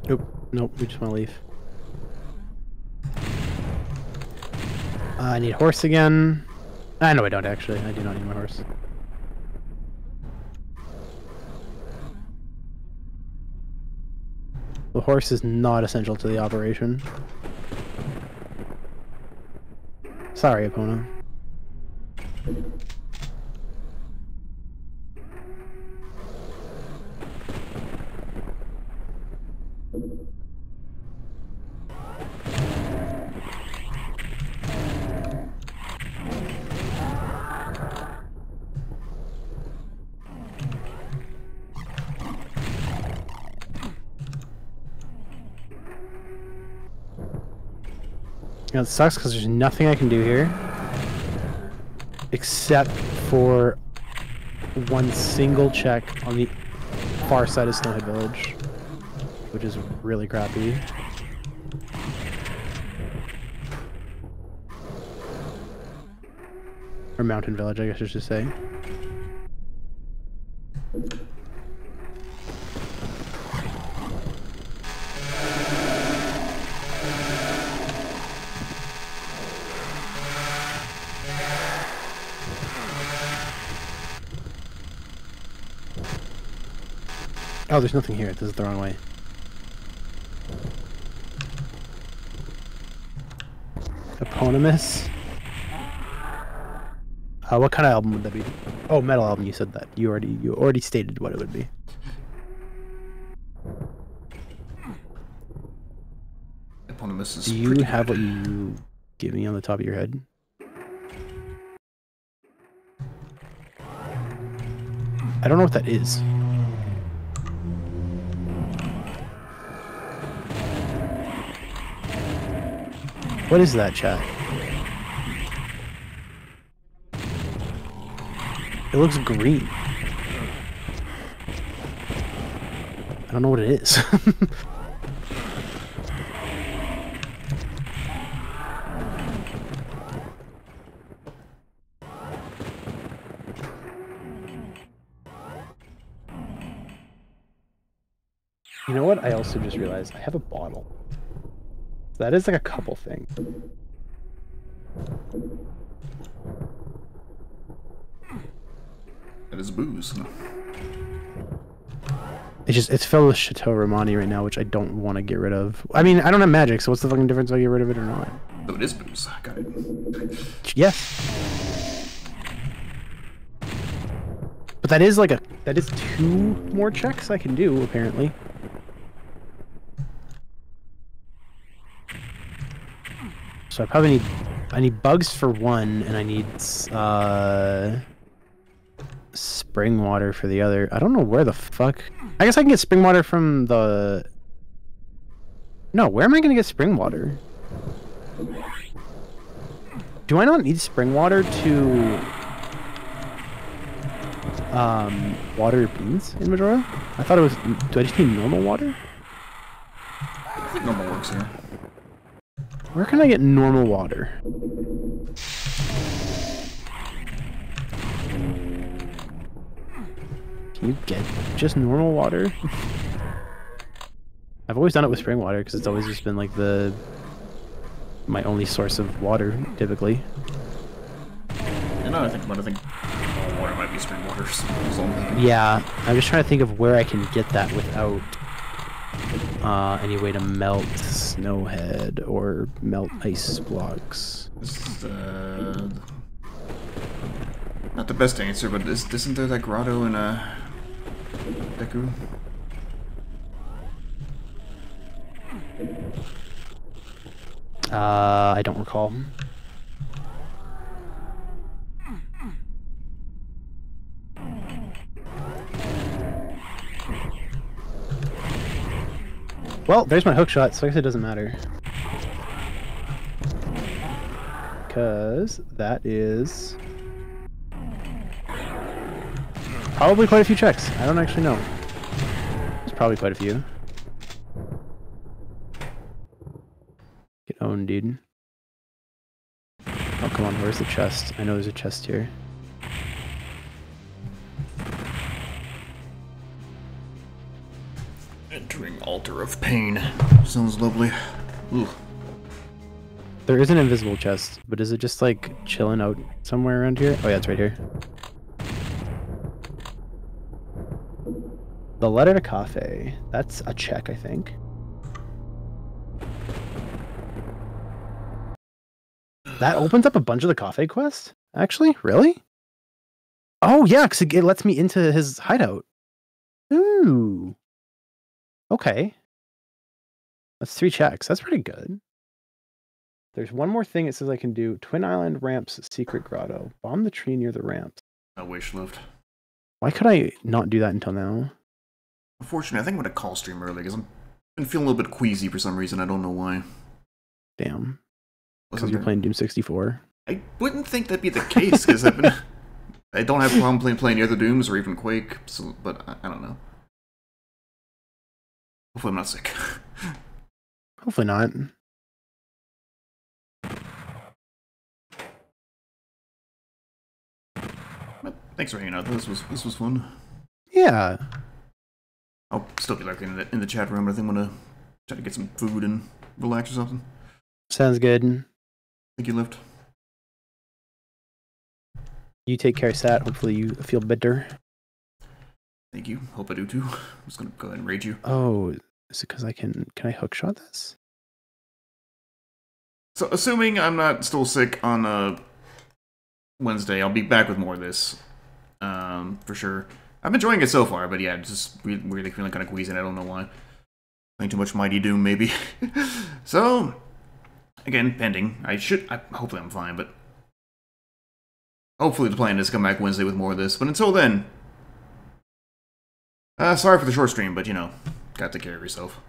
Nope, nope, we just want to leave. Uh, I need horse again. I uh, know I don't actually. I do not need my horse. The horse is not essential to the operation. Sorry, Epona. It sucks because there's nothing I can do here. Except for one single check on the far side of Snowhead Village, which is really crappy. Or Mountain Village, I guess I should say. Oh, there's nothing here. This is the wrong way. Eponymous? Uh, what kind of album would that be? Oh, metal album. You said that. You already you already stated what it would be. Eponymous is Do you have good. what you give me on the top of your head? I don't know what that is. What is that, chat? It looks green. I don't know what it is. [laughs] You know what? I also just realized I have a bottle. That is like a couple things. That is booze. It's just it's filled with Chateau Romani right now, which I don't want to get rid of. I mean, I don't have magic, so what's the fucking difference if I get rid of it or not? No, it is booze. Got it. Yes. But that is like a that is two more checks I can do apparently. So I probably need I need bugs for one, and I need uh spring water for the other. I don't know where the fuck. I guess I can get spring water from the. No, where am I gonna get spring water? Do I not need spring water to um water beans in Majora? I thought it was. Do I just need normal water? Normal works here. Where can I get normal water? Can you get just normal water? [laughs] I've always done it with spring water because it's always just been like the my only source of water typically. You know, I think about I think water might be spring water. So that's all I'm thinking. Yeah, I'm just trying to think of where I can get that without uh, any way to melt snowhead or melt ice blocks. This is uh, not the best answer, but is, isn't there that grotto in uh, Deku? Uh, I don't recall. Well, there's my hook shot, so I guess it doesn't matter. Because that is probably quite a few checks. I don't actually know. It's probably quite a few. Get owned, dude. Oh, come on, where's the chest? I know there's a chest here. Entering Altar of Pain. Sounds lovely. Ooh. There is an invisible chest, but is it just like chilling out somewhere around here? Oh yeah, it's right here. The letter to Kafei. That's a check, I think. That opens up a bunch of the Kafei quests? Actually? Really? Oh yeah, because it, it lets me into his hideout. Ooh. Okay. That's three checks. That's pretty good. There's one more thing it says I can do. Twin Island Ramps Secret Grotto. Bomb the tree near the ramps. I wish lived. Why could I not do that until now? Unfortunately, I think I'm gonna call stream early because I'm been feeling a little bit queasy for some reason. I don't know why. Damn. Because you're there- playing Doom 64. I wouldn't think that'd be the case because I've been [laughs] I don't have a problem playing, playing the other Dooms or even Quake, so, but I, I don't know. Hopefully I'm not sick. Hopefully not. But thanks for hanging out. This was this was fun. Yeah. I'll still be lurking in the, in the chat room. I think I'm gonna try to get some food and relax or something. Sounds good. Think you left. You take care, Sat. Hopefully you feel better. Thank you. Hope I do too. [laughs] I'm just gonna go ahead and raid you. Oh, is it because I can can I hookshot this? So, assuming I'm not still sick on a Wednesday, I'll be back with more of this, um, for sure. I'm enjoying it so far, but yeah, just re- really feeling kind of queasy. and I don't know why. Playing too much Mighty Doom, maybe. [laughs] so, again, pending. I should. I, hopefully, I'm fine, but hopefully, the plan is to come back Wednesday with more of this. But until then, uh, sorry for the short stream, but you know, gotta take care of yourself.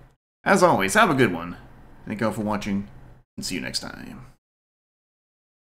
As always, have a good one. Thank you all for watching and see you next time.